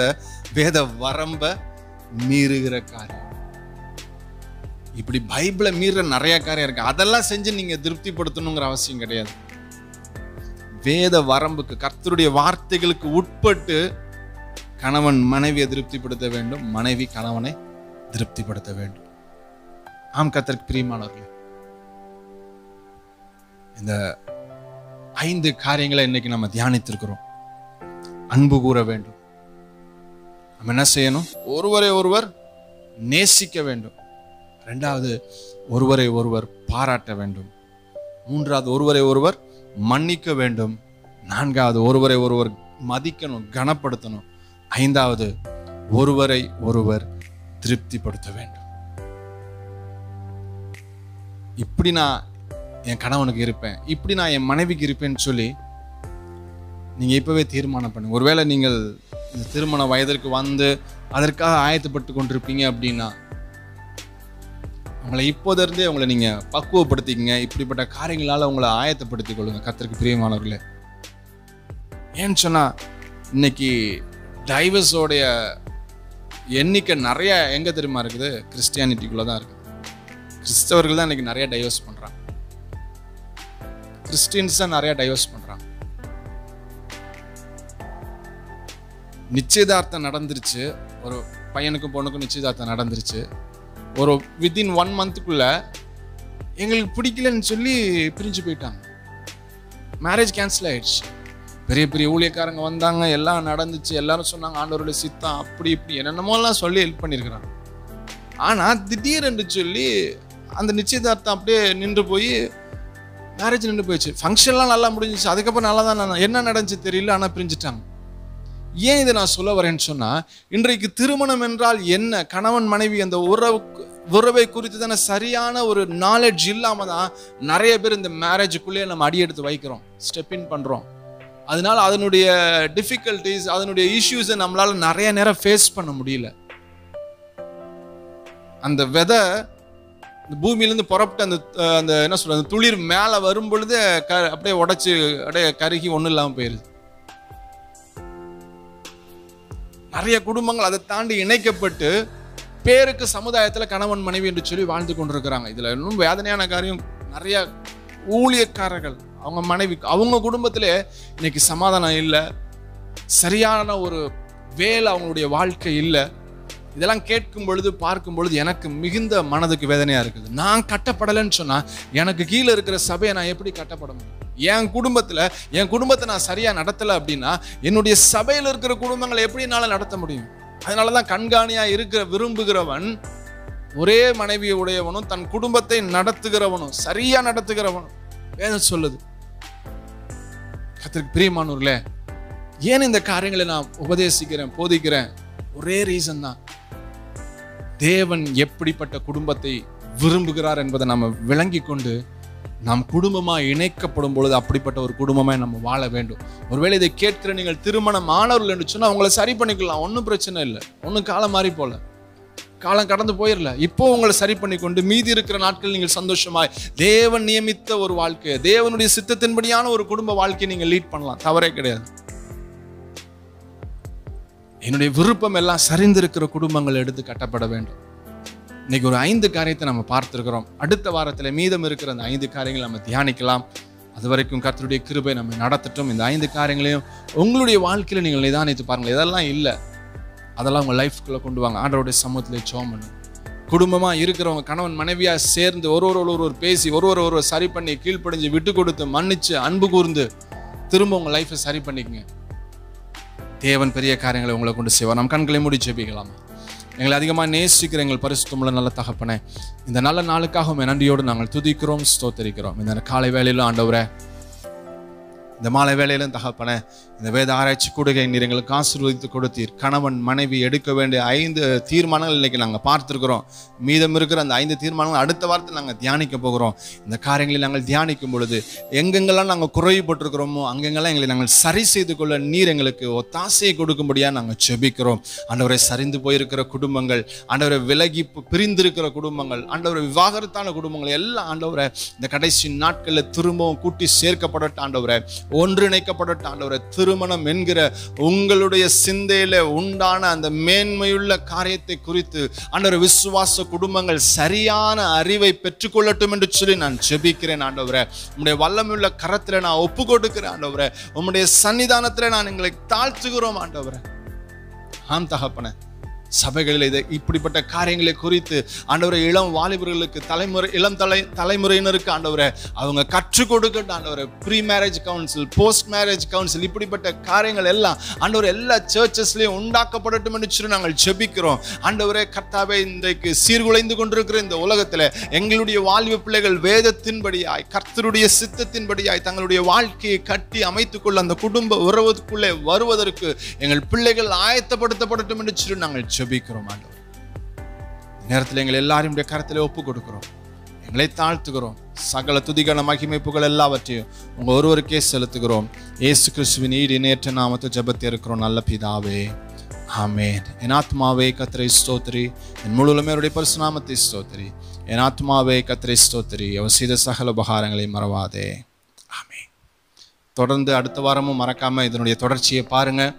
வேத வரம்ப மீறுகிற காரியம். இப்படி பைபிளை மீற நிறைய காரியம் இருக்கு. அதெல்லாம் செஞ்சு நீங்க திருப்திப்படுத்தணுங்கிற அவசியம் கிடையாது. வேத வரம்புக்கு கர்த்தருடைய வார்த்தைகளுக்கு உட்பட்டு கணவன் மனைவியை திருப்திப்படுத்த வேண்டும் மனைவி கணவனை திருப்திப்படுத்த வேண்டும். ஆம் கர்த்தருக்கு பிரியமானவர்களே. இந்த ஐந்து காரியங்களை இன்னைக்கு நம்ம தியானித்திருக்கிறோம். அன்பு கூற வேண்டும். நம்ம என்ன செய்யணும்? ஒருவரை ஒருவர் நேசிக்க வேண்டும். ரெண்டாவது ஒருவரை ஒருவர் பாராட்ட வேண்டும். மூன்றாவது ஒருவரை ஒருவர் மன்னிக்க வேண்டும். நான்காவது ஒருவரை ஒருவர் மதிக்கணும் கனப்படுத்தணும். ஐந்தாவது ஒருவரை ஒருவர் திருப்திப்படுத்த வேண்டும். இப்படி நான் என் கணவனுக்கு இருப்பேன். இப்படி நான் என் மனைவிக்கு இருப்பேன்னு சொல்லி நீங்கள் இப்போவே தீர்மானம் பண்ணுங்க. ஒருவேளை நீங்கள் இந்த திருமண வயதிற்கு வந்து அதற்காக ஆயத்தப்பட்டு கொண்டிருப்பீங்க அப்படின்னா உங்களை இப்போதிருந்தே உங்களை நீங்கள் பக்குவப்படுத்திக்கங்க. இப்படிப்பட்ட காரியங்களால் உங்களை ஆயத்தப்படுத்திக் கொள்ளுங்க. கத்திற்கு பிரியமானவர்களே. ஏன்னு சொன்னால் இன்னைக்கு டைவர்ஸோடைய எண்ணிக்கை நிறைய எங்கே தெரியுமா இருக்குது? கிறிஸ்டியானிட்டிக்குள்ளே தான் இருக்குது. கிறிஸ்தவர்கள் தான் இன்னைக்கு நிறைய டைவர்ஸ் பண்ணுறாங்க கிறிஸ்டின்ஸ் தான் நிறைய டைவர்ஸ் பண்ணுறாங்க நிச்சயதார்த்தம் நடந்துருச்சு. ஒரு பையனுக்கும் பொண்ணுக்கும் நிச்சயதார்த்தம் நடந்துருச்சு. ஒரு வித்தின் ஒன் மந்த்துக்குள்ள எங்களுக்கு பிடிக்கலன்னு சொல்லி பிரிஞ்சு போயிட்டாங்க. மேரேஜ் கேன்சல் ஆயிடுச்சு. பெரிய பெரிய ஊழியக்காரங்க வந்தாங்க. எல்லாம் நடந்துச்சு. எல்லாரும் சொன்னாங்க ஆண்டவருடைய சித்தம் அப்படி இப்படி. என்னென்னமோலாம் சொல்லி ஹெல்ப் பண்ணியிருக்கிறாங்க. ஆனால் திடீரென்று சொல்லி அந்த நிச்சயதார்த்தம் அப்படியே நின்று போய் மேரேஜ் நின்று போயிடுச்சு. ஃபங்க்ஷன்லாம் நல்லா முடிஞ்சிச்சு. அதுக்கப்புறம் நல்லா தான் என்ன நடந்துச்சு தெரியல. ஆனால் பிரிஞ்சுட்டாங்க. ஏன் இதை நான் சொல்ல வரேன்னு சொன்னால் இன்றைக்கு திருமணம் என்றால் என்ன? கணவன் மனைவி அந்த உறவு உறவை குறித்து தானே சரியான ஒரு நாலேஜ் இல்லாமல் தான் நிறைய பேர் இந்த மேரேஜுக்குள்ளேயே நம்ம அடி எடுத்து வைக்கிறோம் ஸ்டெப் இன் பண்ணுறோம் அதனால் அதனுடைய டிஃபிகல்டிஸ் அதனுடைய இஷ்யூஸை நம்மளால் நிறைய நேரம் ஃபேஸ் பண்ண முடியல. அந்த விதை இந்த பூமியிலேருந்து புறப்பட்டு அந்த அந்த என்ன சொல்கிறது அந்த துளிர் மேலே வரும் பொழுது க அப்படியே உடச்சி அப்படியே கருகி ஒன்றும் இல்லாமல் போயிருது. நிறைய குடும்பங்கள் அதை தாண்டி இணைக்கப்பட்டு பேருக்கு சமுதாயத்தில் கணவன் மனைவி என்று சொல்லி வாழ்ந்து கொண்டிருக்கிறாங்க. இதில் இன்னும் வேதனையான காரியம் நிறைய ஊழியக்காரர்கள் அவங்க மனைவி அவங்க குடும்பத்தில் இன்னைக்கு சமாதானம் இல்லை. சரியான ஒரு வேலை அவங்களுடைய வாழ்க்கை இல்லை. இதெல்லாம் கேட்கும் பொழுது பார்க்கும் பொழுது எனக்கு மிகுந்த மனதுக்கு வேதனையாக இருக்குது. நான் கட்டப்படலைன்னு சொன்னால் எனக்கு கீழே இருக்கிற சபையை நான் எப்படி கட்டப்பட முடியும்? என் குடும்பத்தில் என் குடும்பத்தை நான் சரியாக நடத்தலை அப்படின்னா என்னுடைய சபையில் இருக்கிற குடும்பங்களை எப்படி நடத்த முடியும்? அதனால தான் கண்காணியாக இருக்கிற விரும்புகிறவன் ஒரே மனைவியை உடையவனும் தன் குடும்பத்தை நடத்துகிறவனும் சரியாக நடத்துகிறவனும். வேதம் சொல்லுது. கத்திற்கு பிரியமானூர்ல ஏன் இந்த காரியங்களை நான் உபதேசிக்கிறேன் போதிக்கிறேன்? ஒரே ரீசன் தான். தேவன் எப்படிப்பட்ட குடும்பத்தை விரும்புகிறார் என்பதை நம்ம விளங்கி கொண்டு நாம் குடும்பமாக இணைக்கப்படும் பொழுது அப்படிப்பட்ட ஒரு குடும்பமாக நம்ம வாழ வேண்டும். ஒருவேளை இதை கேட்கிற நீங்கள் திருமணம் ஆனவர்கள் என்று சொன்னால் அவங்கள சரி பண்ணிக்கலாம். ஒன்றும் பிரச்சனை இல்லை. ஒன்றும் காலம் மாறி போல. காலம் கடந்து போயிடல இப்போ உங்களை சரி பண்ணி கொண்டு மீதி இருக்கிற நாட்கள் நீங்கள் சந்தோஷமாய் தேவன் நியமித்த ஒரு வாழ்க்கை தேவனுடைய சித்தத்தின்படியான ஒரு குடும்ப வாழ்க்கையை நீங்கள் லீட் பண்ணலாம். தவறே கிடையாது. என்னுடைய விருப்பம் எல்லாம் சரிந்திருக்கிற குடும்பங்கள் எடுத்து கட்டப்பட வேண்டும். இன்னைக்கு ஒரு ஐந்து காரியத்தை நம்ம பார்த்துருக்கிறோம். அடுத்த வாரத்தில் மீதம் இருக்கிற அந்த ஐந்து காரியங்களை நம்ம தியானிக்கலாம். அது வரைக்கும் கர்த்தருடைய கிருபை நம்ம நடத்தட்டும். இந்த ஐந்து காரியங்களையும் உங்களுடைய வாழ்க்கையில் நீங்கள் நிதானித்து பாருங்கள். இதெல்லாம் இல்லை. அதெல்லாம் உங்கள் லைஃப்குள்ளே கொண்டு வாங்க. ஆண்டோடைய சமூகத்தில் சோம் குடும்பமாக இருக்கிறவங்க கணவன் மனைவியாக சேர்ந்து ஒரு ஒரு ஒரு ஒரு பேசி ஒரு ஒரு ஒருவர் சரி பண்ணி கீழ்ப்படிஞ்சு விட்டு கொடுத்து மன்னிச்சு அன்பு கூர்ந்து திரும்ப உங்கள் லைஃப்பை சரி பண்ணிக்கங்க. தேவன் பெரிய காரியங்களை உங்களை கொண்டு செய்வார். நம் கண்களை மூடி ஜெபிக்கலாம். எங்களை அதிகமாக நேசிக்கிற எங்கள் பரிசுத்தமுள்ள நல்ல தகப்பனே இந்த நல்ல நாளுக்காக நன்றியோடு நாங்கள் துதிக்கிறோம் ஸ்தோத்தரிக்கிறோம். இந்த காலை வேலையிலும் ஆண்டவரே இந்த மாலை வேலையிலும் தகப்பனே இந்த வேத ஆராய்ச்சி கூடுகை நீர் எங்களுக்கு ஆசீர்வதித்து கொடுத்தீர். கணவன் மனைவி எடுக்க வேண்டிய ஐந்து தீர்மானங்கள் இன்னைக்கு நாங்கள் பார்த்துருக்குறோம். மீதம் இருக்கிற அந்த ஐந்து தீர்மானங்கள் அடுத்த வாரத்தில் நாங்கள் தியானிக்க போகிறோம். இந்த காரியங்களை நாங்கள் தியானிக்கும் பொழுது எங்கெங்கெல்லாம் நாங்கள் குறைவுபட்டிருக்கிறோமோ அங்கெங்கெல்லாம் எங்களை நாங்கள் சரி செய்து கொள்ள நீர் எங்களுக்கு ஒத்தாசையை கொடுக்கும்படியாக நாங்கள் செபிக்கிறோம். ஆண்டவரை சரிந்து போயிருக்கிற குடும்பங்கள் ஆண்டவரை விலகி பிரிந்திருக்கிற குடும்பங்கள் ஆண்டவரை விவாகரத்தான குடும்பங்கள் எல்லாம் ஆண்டவரை இந்த கடைசி நாட்களில் திரும்பவும் கூட்டி சேர்க்கப்படட்டும் ஆண்டவரை. ஒன்றிணைக்கப்படட்டும் ஆண்டவரை திருமணம் என்கிற உங்களுடைய சிந்தையில உண்டான அந்த மேன்மையுள்ள காரியத்தை குறித்து ஆண்டவரை விசுவாச குடும்பங்கள் சரியான அறிவை பெற்றுக்கொள்ளட்டும் என்று சொல்லி நான் ஜெபிக்கிறேன் ஆண்டவரை. உங்களுடைய வல்லமையுள்ள கரத்தில் நான் ஒப்பு கொடுக்கிறேன் ஆண்டவரை. உங்களுடைய சன்னிதானத்தில் நான் எங்களை தாழ்த்துகிறோம் ஆண்டவரை. ஆம் தகப்பனே. சபைகளில் இதை இப்படிப்பட்ட காரியங்களை குறித்து ஆண்டவரை இளம் வாலிபர்களுக்கு தலைமுறை இளம் தலை தலைமுறையினருக்கு ஆண்டவரை அவங்க கற்றுக் கொடுக்கட்டும் ஆண்டவரை pre marriage council post marriage council இப்படிப்பட்ட காரியங்கள் எல்லாம் ஆண்டவர் எல்லா சர்ச்சஸ்லையும் உண்டாக்கப்படட்டும் என்று சொல்லி நாங்கள் ஜெபிக்கிறோம். ஆண்டவரே கர்த்தாவே இன்றைக்கு சீர்குலைந்து கொண்டிருக்கிற இந்த உலகத்தில் எங்களுடைய வாழ்வு பிள்ளைகள் வேதத்தின்படியாய் கர்த்தருடைய சித்தத்தின்படியாய் தங்களுடைய வாழ்க்கையை கட்டி அமைத்துக்கொள்ள அந்த குடும்ப உறவுக்குள்ளே வருவதற்கு எங்கள் பிள்ளைகள் ஆயத்தப்படுத்தப்படட்டும் என்று சொல்லி நாங்கள் ஜபிக்கிறோம் ஆண்டவர். நேரத்தில் எங்கள் எல்லாரையும் உடைய ஒப்பு கொடுக்கிறோம் எங்களை தாழ்த்துகிறோம். சகல துதிகன மகிமைப்புகள் எல்லாவற்றையும் உங்க ஒருவருக்கே செலுத்துகிறோம். ஏசு கிறிஸ்துவின் ஈடு நேற்று நாமத்தை ஜபத்தை இருக்கிறோம் நல்ல பிதாவே. ஆமேன். என் ஆத்மாவே கத்திரை ஸ்தோத்திரி. என் முழுவதுமே அவருடைய பரிசுநாமத்தை ஸ்தோத்திரி. என் ஆத்மாவே கத்திரை ஸ்தோத்திரி. அவர் செய்த சகல உபகாரங்களை மறவாதே. ஆமே தொடர்ந்து அடுத்த வாரமும் மறக்காம இதனுடைய தொடர்ச்சியை பாருங்க.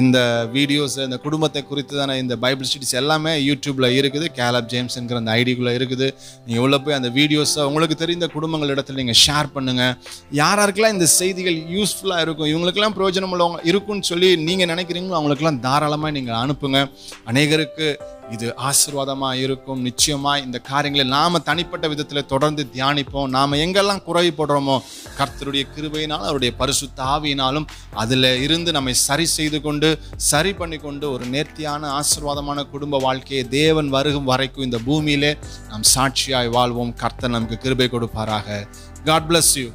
இந்த வீடியோஸ் இந்த குடும்பத்தை குறித்து தானே இந்த பைபிள் ஸ்டடிஸ் எல்லாமே யூடியூப்பில் இருக்குது கேலப் ஜேம்ஸ்ங்கிற அந்த ஐடிக்குள்ளே இருக்குது. நீங்கள் உள்ளே போய் அந்த வீடியோஸை உங்களுக்கு தெரிந்த குடும்பங்கள் இடத்துல நீங்கள் ஷேர் பண்ணுங்கள் யார் இந்த செய்திகள் யூஸ்ஃபுல்லாக இருக்கும் இவங்களுக்கெல்லாம் பிரயோஜனம் உள்ளவங்க இருக்குன்னு சொல்லி நீங்கள் நினைக்கிறீங்களோ அவங்களுக்கெல்லாம் தாராளமாக நீங்கள் அனுப்புங்க. அநேகருக்கு இது ஆசீர்வாதமாக இருக்கும். நிச்சயமாக இந்த காரியங்களை நாம் தனிப்பட்ட விதத்தில் தொடர்ந்து தியானிப்போம். நாம் எங்கெல்லாம் குறைபடுறோமோ கர்த்தருடைய கிருபையினாலும் அவருடைய பரிசு தாவியினாலும் அதில் இருந்து நம்மை சரி செய்து கொண்டு சரி பண்ணி கொண்டு ஒரு நேர்த்தியான ஆசீர்வாதமான குடும்ப வாழ்க்கையை தேவன் வருகும் வரைக்கும் இந்த பூமியிலே நாம் சாட்சியாய் வாழ்வோம். கர்த்தர் நமக்கு கிருபை கொடுப்பாராக. God bless you